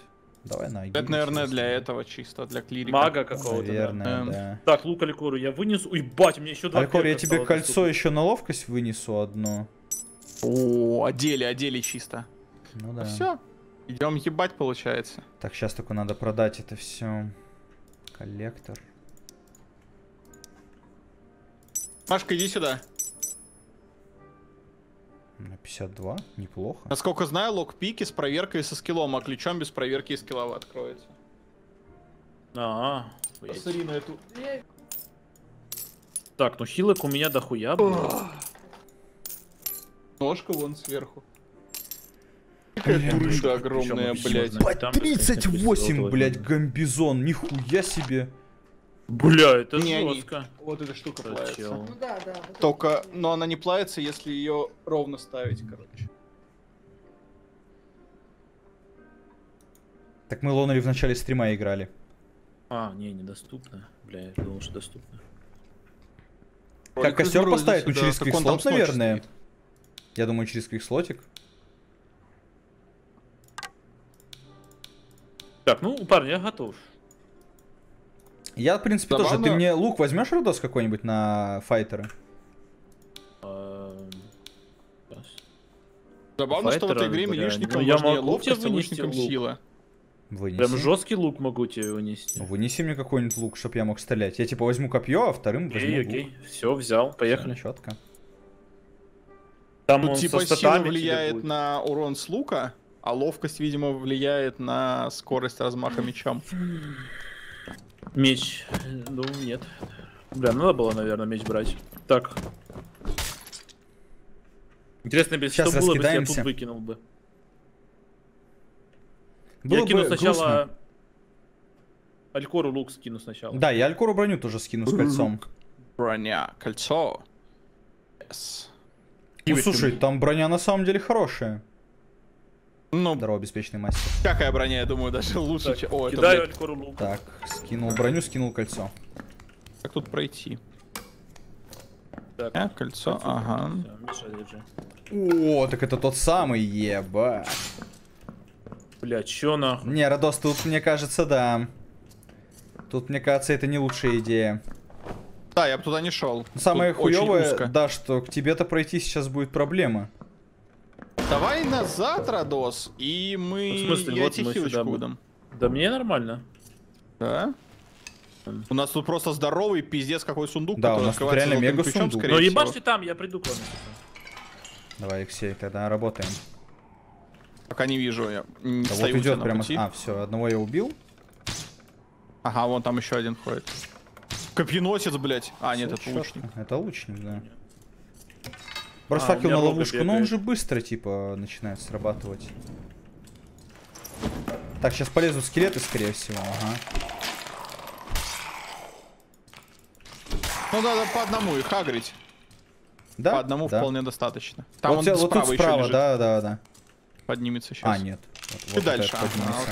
S1: Давай на
S3: Это, наверное, для этого чисто, для клирика.
S2: Мага какого-то. да.
S1: Наверное,
S3: Эм.
S1: да.
S2: Так, лук Аликору я вынесу. Ой, бать, у меня еще два
S1: Алькор, я тебе кольцо
S2: доступно.
S1: еще на ловкость вынесу одно.
S3: О, одели, одели чисто.
S1: Ну да.
S3: Все. Идем ебать, получается.
S1: Так, сейчас только надо продать это все. Коллектор.
S3: Машка, иди сюда.
S1: На 52, неплохо.
S3: Насколько знаю, локпики с проверкой со скиллом, а ключом без проверки и скиллова откроется.
S2: А, охуеть.
S3: Посмотри на эту.
S2: Так, ну хилок у меня дохуя.
S3: Ножка вон сверху. Какая дурында огромная, блядь.
S2: конечно,
S1: 38,
S2: золотой.
S1: блядь, гамбизон. Нихуя себе.
S2: Бля, это
S3: Не,
S2: жестко.
S3: Вот эта штука
S2: Зачем?
S3: плавится. Только, но она не плавится, если ее ровно ставить, короче.
S1: Так мы Лонери в начале стрима играли.
S2: А, не, недоступно. Бля, я думал, что доступно.
S1: Как костер поставить? Ну, через квикслот, наверное. Я думаю, через квикслотик.
S2: Так, ну, парни, я готов.
S1: Я, в принципе, тоже. Ты
S3: Забавно.
S1: мне лук возьмешь, Родос, какой-нибудь на файтеры?
S2: Эм.
S3: Забавно, что в этой
S2: Файтера,
S3: игре
S2: бля,
S3: милишникам
S2: ну я
S3: важнее
S2: могу
S3: ловкость, а
S2: лук.
S3: сила.
S1: Вынеси.
S2: Прям жесткий лук могу тебе вынести.
S1: Ну, Вынеси мне какой-нибудь лук, чтобы я мог стрелять. Я типа возьму копье, а вторым возьму
S2: Окей,
S1: лук.
S2: окей. Все, взял, поехали.
S1: Четко.
S2: Там
S3: Тут
S2: он
S3: типа сила влияет на урон с лука, а ловкость, видимо, влияет на скорость размаха мечом.
S2: Меч. Ну, нет. Бля, надо было, наверное, меч брать. Так. Интересно, блядь,
S1: Сейчас
S2: что было бы, если я
S1: раскидаемся.
S2: тут выкинул бы?
S1: Было
S2: я кину
S1: бы
S2: сначала...
S1: грустно.
S2: Алькору лук скину сначала.
S1: Да, я Алькору броню тоже скину с кольцом.
S3: Броня, кольцо. Yes.
S1: Ну, слушай, там броня на самом деле хорошая.
S3: Ну,
S1: Здорово, беспечный мастер.
S3: какая броня, я думаю, даже лучше,
S2: Так,
S3: чем... О, это,
S2: Кидаю
S3: блядь,
S2: Алькору лук.
S1: Так, скинул броню, скинул кольцо.
S3: как тут пройти?
S2: Так.
S3: А, кольцо,
S2: Отсюда.
S3: ага.
S2: Держи.
S1: О, так это тот самый, ебать.
S2: Бля, чё нахуй?
S1: Не, Родос, тут мне кажется, да. Тут, мне кажется, это не лучшая идея.
S3: Да, я бы туда не шел.
S1: Самое хуевое, да, что к тебе-то пройти сейчас будет проблема.
S3: Давай назад, Радос, и мы...
S2: Ну, в смысле,
S3: я
S2: вот
S3: тебе
S2: мы
S3: хилочку
S2: сюда
S3: выдам.
S2: Да мне нормально.
S3: Да? У нас тут просто здоровый пиздец какой сундук,
S1: Да, у
S3: который
S1: нас тут реально мега
S3: ключом,
S1: сундук.
S2: Но
S3: всего.
S2: ебашьте там, я приду к вам.
S1: Давай, Алексей, тогда работаем.
S3: Пока не вижу, я м,
S1: Да
S3: стою
S1: вот идет прямо...
S3: пути.
S1: А, все, одного я убил.
S3: Ага, вон там еще один ходит. Копьеносец, блядь. А, нет,
S1: Всё
S3: это лучник.
S1: Это лучник, да. Брось
S2: А,
S1: факел на ловушку, но он же быстро, типа, начинает срабатывать. Так, сейчас полезут скелеты, скорее всего. Ага.
S3: Ну надо по одному их агрить.
S1: Да?
S3: По одному
S1: да.
S3: вполне достаточно. Там
S1: вот,
S3: он
S1: вот тут
S3: справа еще
S1: справа,
S3: лежит.
S1: да, да, да.
S3: Поднимется сейчас.
S1: А, нет. Вот,
S3: И
S1: вот
S3: дальше.
S1: поднимется,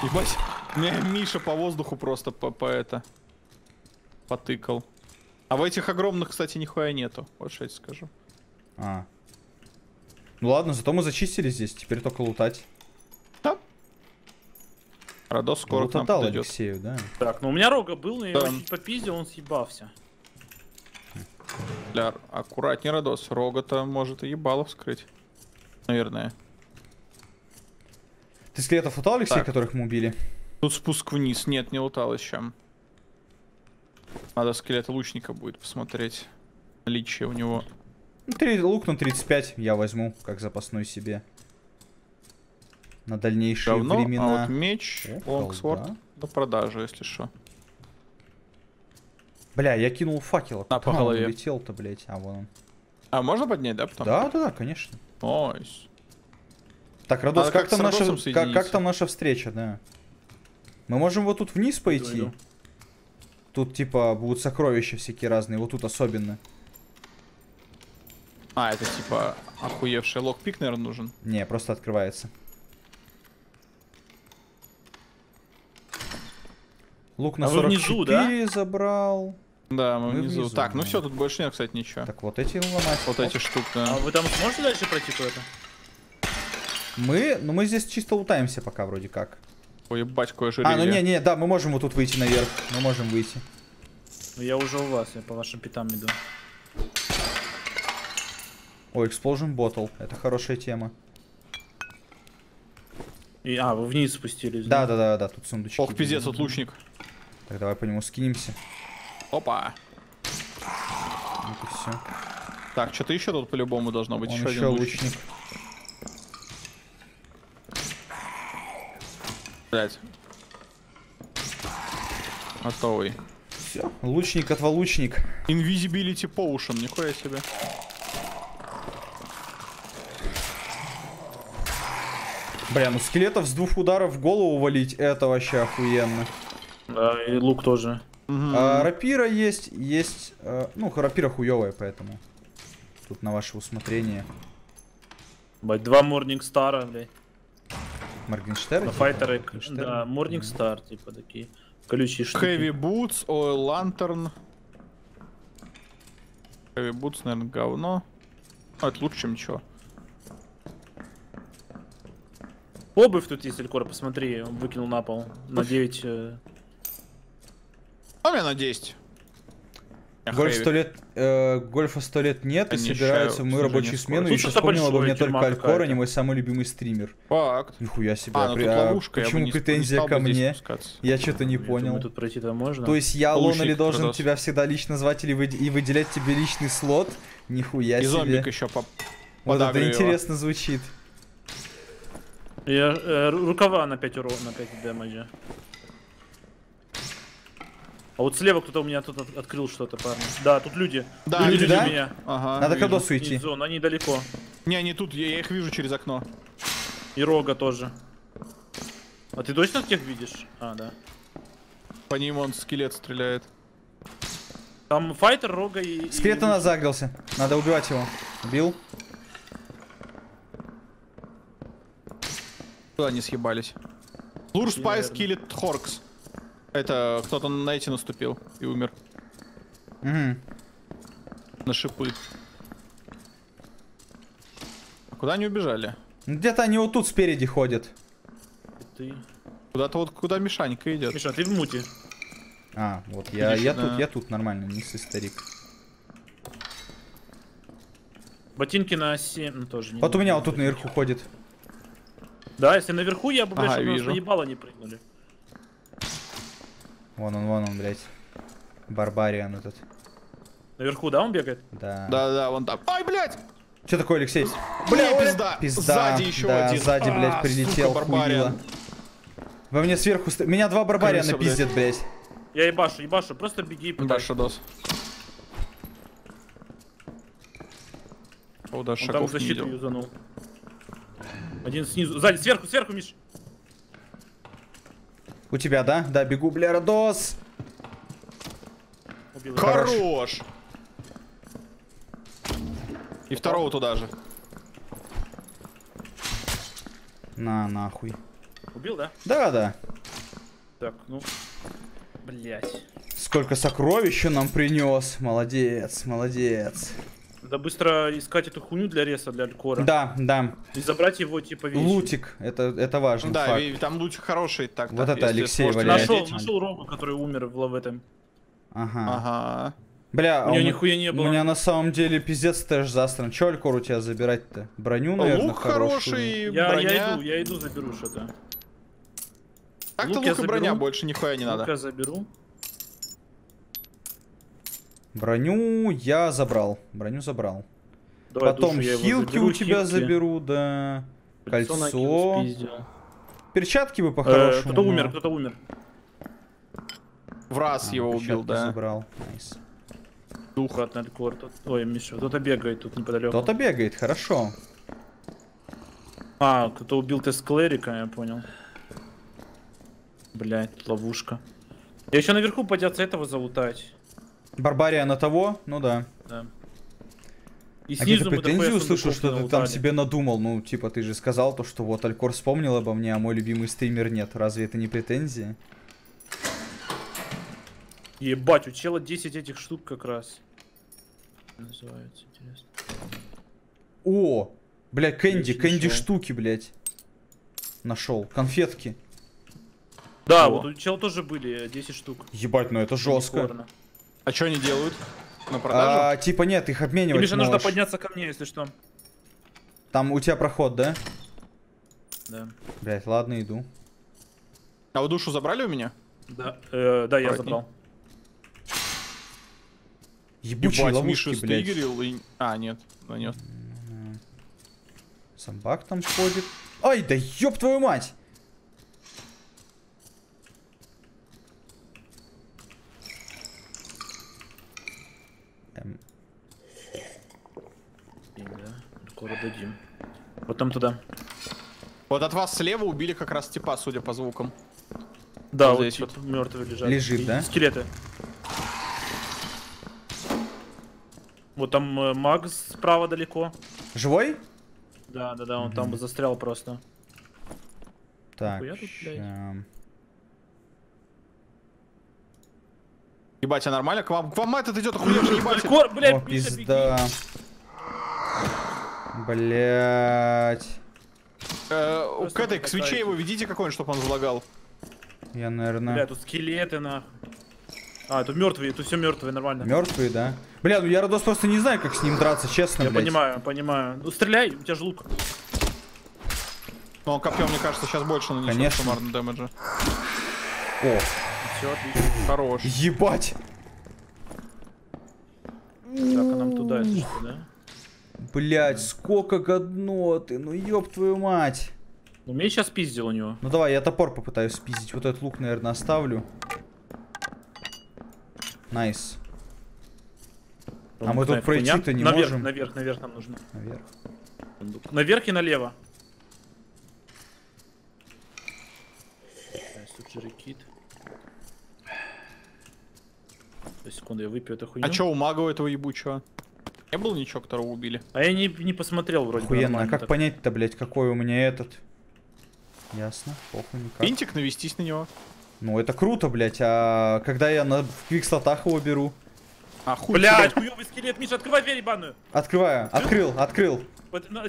S3: вот. Ебать. Меня Миша по воздуху просто по, по это потыкал. А в этих огромных, кстати, нихуя нету. Вот что я тебе скажу.
S1: А. Ну ладно, зато мы зачистили здесь, теперь только лутать.
S3: Радос скоро к нам
S1: Лутатал
S3: подойдет.
S1: Алексею, да.
S2: Так, ну у меня рога был, но я
S3: Да.
S2: его чуть попиздил, он съебался.
S3: Ля, аккуратней, Радос. Рога-то может и ебало вскрыть. Наверное.
S1: Ты скелетов лутал, Алексей,
S3: Так.
S1: которых мы убили?
S3: Тут спуск вниз. Нет, не лутал еще. Надо скелета лучника будет посмотреть. Наличие у него.
S1: Ну, три- лук на 35 я возьму, как запасной себе. На дальнейшие
S3: Говно,
S1: времена.
S3: а вот меч, лонгсворд на продажу, если что.
S1: Бля, я кинул факел. Куда
S3: по голове.
S1: улетел-то, блядь? А, вон он.
S3: А можно поднять, да, потом?
S1: Да, да, да, конечно.
S3: Nice.
S1: Так, Радос, как,
S3: как
S1: там наша, как, как там наша встреча, да? Мы можем вот тут вниз пойти.
S2: иду.
S1: Тут, типа, будут сокровища всякие разные, вот тут особенно.
S3: А, это типа охуевший lockpick, наверное, нужен.
S1: Не, просто открывается. Лук на
S2: А вы
S1: 44
S2: внизу,
S1: забрал.
S3: Да, мы,
S1: Мы
S3: внизу.
S1: внизу,
S3: Так, ну
S1: да.
S3: все, тут больше нет, кстати, ничего.
S1: Так, вот эти ломать.
S3: Вот эти штуки. да.
S2: А вы там сможете дальше пройти куда-то?
S1: Мы, ну мы здесь чисто лутаемся пока вроде как.
S3: Ой, ебать, какое
S1: А,
S3: ожерелье.
S1: ну не, не, да, мы можем вот тут выйти наверх. Мы можем выйти.
S2: Ну, Я уже у вас, я по вашим питам иду.
S1: О, Explosion Bottle. Это хорошая тема.
S2: И, а, вы вниз спустились.
S1: Да, да, да, да, тут сундучки.
S3: Ох, пиздец, вот лучник.
S1: Так, давай по нему скинемся.
S3: Опа.
S1: Вот и все.
S3: Так, что-то еще тут по-любому должно быть.
S1: Он
S3: еще
S1: еще
S3: один лучник.
S1: лучник.
S3: Блять. Готовый.
S1: Все. Лучник отвалучник.
S3: Invisibility Potion, нихуя себе.
S1: Бля, ну скелетов с двух ударов в голову валить, это вообще охуенно.
S2: Да, и лук тоже.
S1: А, рапира есть, есть... э, ну, рапира хуевая, поэтому. Тут на ваше усмотрение.
S2: Бать, два Морнингстара, блядь.
S1: Моргенштерн?
S2: Файтеры.
S1: Моргенштерн?
S2: Да, Морнингстар, типа такие. Колючие штуки.
S3: Heavy Boots, Oil Lantern. Heavy Boots, наверное, говно. Ну, это лучше, чем ничего.
S2: Обувь тут есть, Элькор, посмотри, он выкинул на пол. На 9. э,
S3: А у меня на 10.
S1: Гольф сто лет, э, гольфа сто лет нет и собираются в мою рабочую смену. И еще вспомнил обо мне только
S2: тюрьма
S1: Алькор,
S2: какая-то.
S1: они мой самый любимый стример.
S3: Факт.
S1: Нихуя себе.
S3: А, ну
S1: при- а
S3: ловушка, бы
S1: почему
S3: не, не
S1: претензия ко мне? Я что-то не
S2: я думаю,
S1: понял.
S2: тут пройти-то можно.
S1: То есть я, Лон, или должен
S3: Родос.
S1: тебя всегда лично звать или выд- и выделять тебе личный слот? Нихуя
S3: И
S1: себе.
S3: зомбик еще по...
S1: Вот это
S3: его.
S1: интересно звучит.
S2: Я, э, ру- рукава на 5 урона, на 5 дэмэджа. А вот слева кто-то у меня тут от- открыл что-то, парни. Да, тут люди.
S3: Да,
S1: Люди,
S2: люди
S1: да?
S2: у меня.
S3: Ага,
S1: Надо к. Родосу идти.
S2: Зон, они далеко.
S3: Не, они тут, я, я их вижу через окно.
S2: И рога тоже. А ты точно тех видишь? А, да.
S3: По ним он скелет стреляет.
S2: Там fighter, рога и...
S1: Скелет на нас заагрился. Надо убивать его. Убил.
S3: Куда они съебались? Floor
S2: Spikes
S3: killed Хоркс. Это кто-то на эти наступил и умер.
S1: Мгм.
S3: На шипы. А куда они убежали?
S1: Ну, Где-то они вот тут спереди ходят.
S2: Ты.
S3: Куда-то вот куда Мишанька идет.
S2: Миша, ты в муте.
S1: А, вот я,
S3: Видишь,
S1: я
S3: да.
S1: тут, я тут нормально, не со старик.
S2: Ботинки на 7, ну тоже не
S1: Вот у меня вот тут наверху ходит.
S2: Да, если наверху, я бы,
S3: Ага, вижу.
S2: наебало не прыгнули.
S1: Вон он, вон он, блядь. Барбариан этот.
S2: Наверху, да, он бегает?
S1: Да.
S3: Да-да, вон там. Ай, блядь!
S1: Что такое, Алексей?
S3: Бля,
S1: ой,
S3: пизда!
S1: Пизда.
S3: Сзади еще
S1: да,
S3: один.
S1: сзади, блядь,
S3: А,
S1: прилетел
S3: сука, барбариан.
S1: Во мне сверху... ст- Меня два барбариана
S3: Крыса,
S1: пиздят, блядь.
S2: Я ебашу, ебашу, просто беги и
S3: Да,
S2: пытайся.
S3: Шадос. О,
S2: там
S3: шагов не
S2: защиту
S3: видел.
S2: юзанул. Один снизу. Сзади, сверху, сверху, Миш.
S1: У тебя, да? Да, бегу, бля, Родос.
S2: Убил.
S3: Хорош! И второго туда же.
S1: На, нахуй.
S2: Убил, да?
S1: Да, да.
S2: Так, ну. Блять.
S1: Сколько сокровищ он нам принес. Молодец, молодец.
S2: Надо быстро искать эту хуйню для реса, для алькора.
S1: Да, да.
S2: И забрать его, типа, вещи.
S1: Лутик, это, это важно.
S3: Да,
S1: факт.
S3: и там луч хороший. Так,
S1: Вот
S3: так,
S1: это Алексей
S3: сможете
S1: валяет.
S2: Нашел, нашел Рому, который умер в, этом.
S1: Ага.
S3: Ага.
S1: Бля,
S2: У
S1: а
S2: него
S1: м-
S2: нихуя не
S1: У
S2: было.
S1: меня на самом деле пиздец тэш застран. Че Алькор у тебя забирать-то? Броню, наверное,
S3: Лук хороший,
S2: Я,
S3: броня.
S2: я иду, я иду, заберу что-то.
S3: Так-то
S2: лук я
S3: лук и броня, больше нихуя не надо.
S2: Лука заберу.
S1: Броню я забрал. Броню забрал.
S2: Давай
S1: Потом
S2: душу
S1: хилки
S2: заберу,
S1: у тебя
S2: хилки.
S1: заберу, да.
S2: Кольцо
S1: Кольцо. Перчатки бы
S2: Э,
S1: по-хорошему.
S2: Кто-то
S1: но-
S2: умер, кто-то умер.
S3: В раз
S1: А,
S3: его убил, да.
S1: забрал. Nice.
S2: Дух от Налькор. Тут... Ой, Миша, кто-то бегает тут неподалеку.
S1: Кто-то бегает, хорошо.
S2: А, кто-то убил тест клерика, я понял. Блять, ловушка. Я еще наверху подняться этого залутать.
S1: Барбария на того? Ну да.
S2: Да. И
S1: А
S2: мы
S1: претензии
S2: такое
S1: услышал, что ты там себе надумал. Ну, типа, ты же сказал то, что вот Алькор вспомнил обо мне, а мой любимый стример нет. Разве это не претензии?
S2: Ебать, у чела 10 этих штук как раз. Называется, интересно.
S1: О! Бля, Кэнди, Кэнди штуки, блядь. Нашел. Конфетки.
S2: Да,
S3: О.
S2: вот у чела тоже были 10 штук.
S1: Ебать, ну это жестко.
S2: Юникорна.
S3: А что они делают? На продажу?
S1: А, типа нет, их обменивать
S2: Миша, нужно
S1: можешь.
S2: подняться ко мне, если что.
S1: Там у тебя проход, да?
S2: Да.
S1: Блять, ладно, иду.
S3: А вы душу забрали у меня?
S2: Да, э, да, я
S3: Аккуратней.
S2: забрал.
S1: Ебучие
S3: Ебать,
S1: ловушки,
S3: Миша
S1: блядь.
S3: стигерил и... А, нет, нанес.
S1: Собак там ходит. Ай, да ёб твою мать! Эм,
S2: И, Да, скоро дадим. Потом туда.
S3: Вот от вас слева убили как раз типа, судя по звукам.
S2: Да,
S3: Вот
S2: вот
S3: здесь
S2: тут мертвые лежат.
S1: Лежит,
S2: И
S1: да?
S2: Скелеты. Вот там э, маг справа далеко.
S1: Живой?
S2: Да, да, да, он там бы застрял просто.
S1: Так,
S2: тут,
S1: ща.
S3: Ебать, а нормально? К вам, к вам этот идет охуевший ебать.
S2: Алькор, блядь,
S1: О, пизда. Блять.
S3: Э, к этой, к свече его ведите какой-нибудь, чтобы он залагал.
S1: Я, наверное,
S2: Бля, тут скелеты нахуй. А, тут мертвые, тут все мертвые, нормально.
S1: мертвый, да? Бля, ну я Родос просто не знаю, как с ним драться, честно,
S2: Я
S1: блядь.
S2: понимаю, понимаю. Ну стреляй, у тебя же лук.
S3: Но он копьем, мне кажется, сейчас больше нанесет
S1: Конечно.
S3: суммарно дэмэджа.
S1: О,
S2: Все, отлично.
S3: Хорош.
S1: ебать!
S2: Так, а нам туда, что, да?
S1: Блять, сколько годноты, ну ёб твою мать.
S2: Ну, меня сейчас пиздил у него.
S1: Ну давай, я топор попытаюсь спиздить. Вот этот лук, наверное, оставлю. Nice. А мы тут пройти-то не
S2: наверх,
S1: можем.
S2: Наверх, наверх нам нужно.
S1: Наверх.
S2: Наверх и налево. Две секунды, я выпью эту хуйню.
S3: А чё у мага у этого ебучего? Не было ничего, которого убили?
S2: А я не, не посмотрел вроде бы
S1: Охуенно, а как
S2: так.
S1: понять-то, блять, какой у меня этот? Ясно, похуй никак.
S3: Винтик, навестись на него.
S1: Ну это круто, блять, а когда я на в квикслотах его беру?
S3: А хуй
S2: Блядь, хуёвый скелет, Миша, открывай дверь ебаную!
S1: Открываю, открыл, открыл.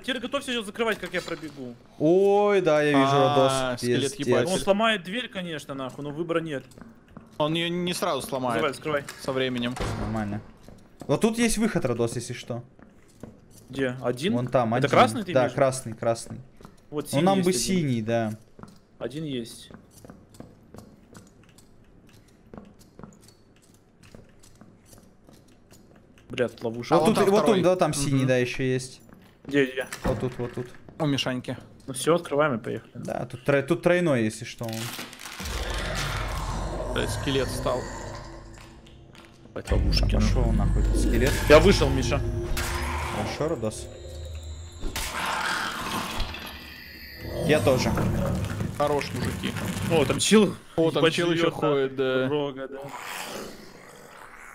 S2: Теперь готовься ее закрывать, как я пробегу.
S1: Ой, да, я вижу
S3: А,
S1: Родос.
S3: скелет ебать.
S2: Он сломает дверь, конечно, нахуй, но выбора нет.
S3: Он ее не сразу сломает
S2: закрывай.
S3: со временем.
S1: Нормально. Вот тут есть выход, Родос, если что.
S2: Где? Один?
S1: Вон там,
S2: Это
S1: один.
S2: красный ты
S1: Да,
S2: имеешь?
S1: красный, красный.
S2: Вот
S1: Ну
S2: синий
S1: нам бы
S2: один.
S1: синий, да.
S2: Один есть. Бля, тут ловушка.
S3: А
S1: вот
S3: вон
S1: тут,
S3: там
S1: вот
S3: второй.
S1: тут, да, там синий,
S3: Мгм.
S1: да, еще есть.
S2: Где, где?
S1: Вот тут, вот тут.
S3: У Мишаньки.
S2: Ну все, открываем и поехали.
S1: Да, тут, тут тройной, если что. он.
S3: Блядь, скелет стал.
S2: Ловушки. ну.
S1: Пошел нахуй этот скелет.
S2: Я вышел, Миша.
S1: Хорошо, Родос. Я тоже.
S3: Хорош, мужики.
S2: О, там чил.
S3: О, там
S2: ебать,
S3: чел еще
S2: да.
S3: ходит, да.
S2: Рога, да.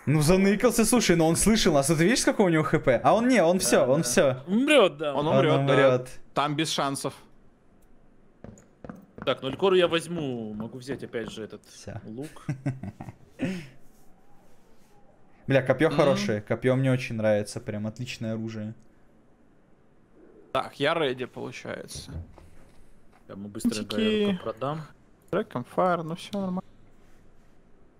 S1: Ну заныкался, слушай, но он слышал нас. А ты видишь, какого у него хп? А он не, он все, он все.
S2: Умрет, да.
S3: Он
S1: Он
S3: умрет, да.
S1: умрет.
S3: Там без шансов.
S2: Так, ну Лькору я возьму. Могу взять опять же этот
S1: Вся.
S2: лук.
S1: Бля, копье
S3: Мгм.
S1: хорошее. Копье мне очень нравится. Прям отличное оружие.
S3: Так, я реди, получается.
S2: Я ему я продам.
S3: Трек, фаер, ну все нормально.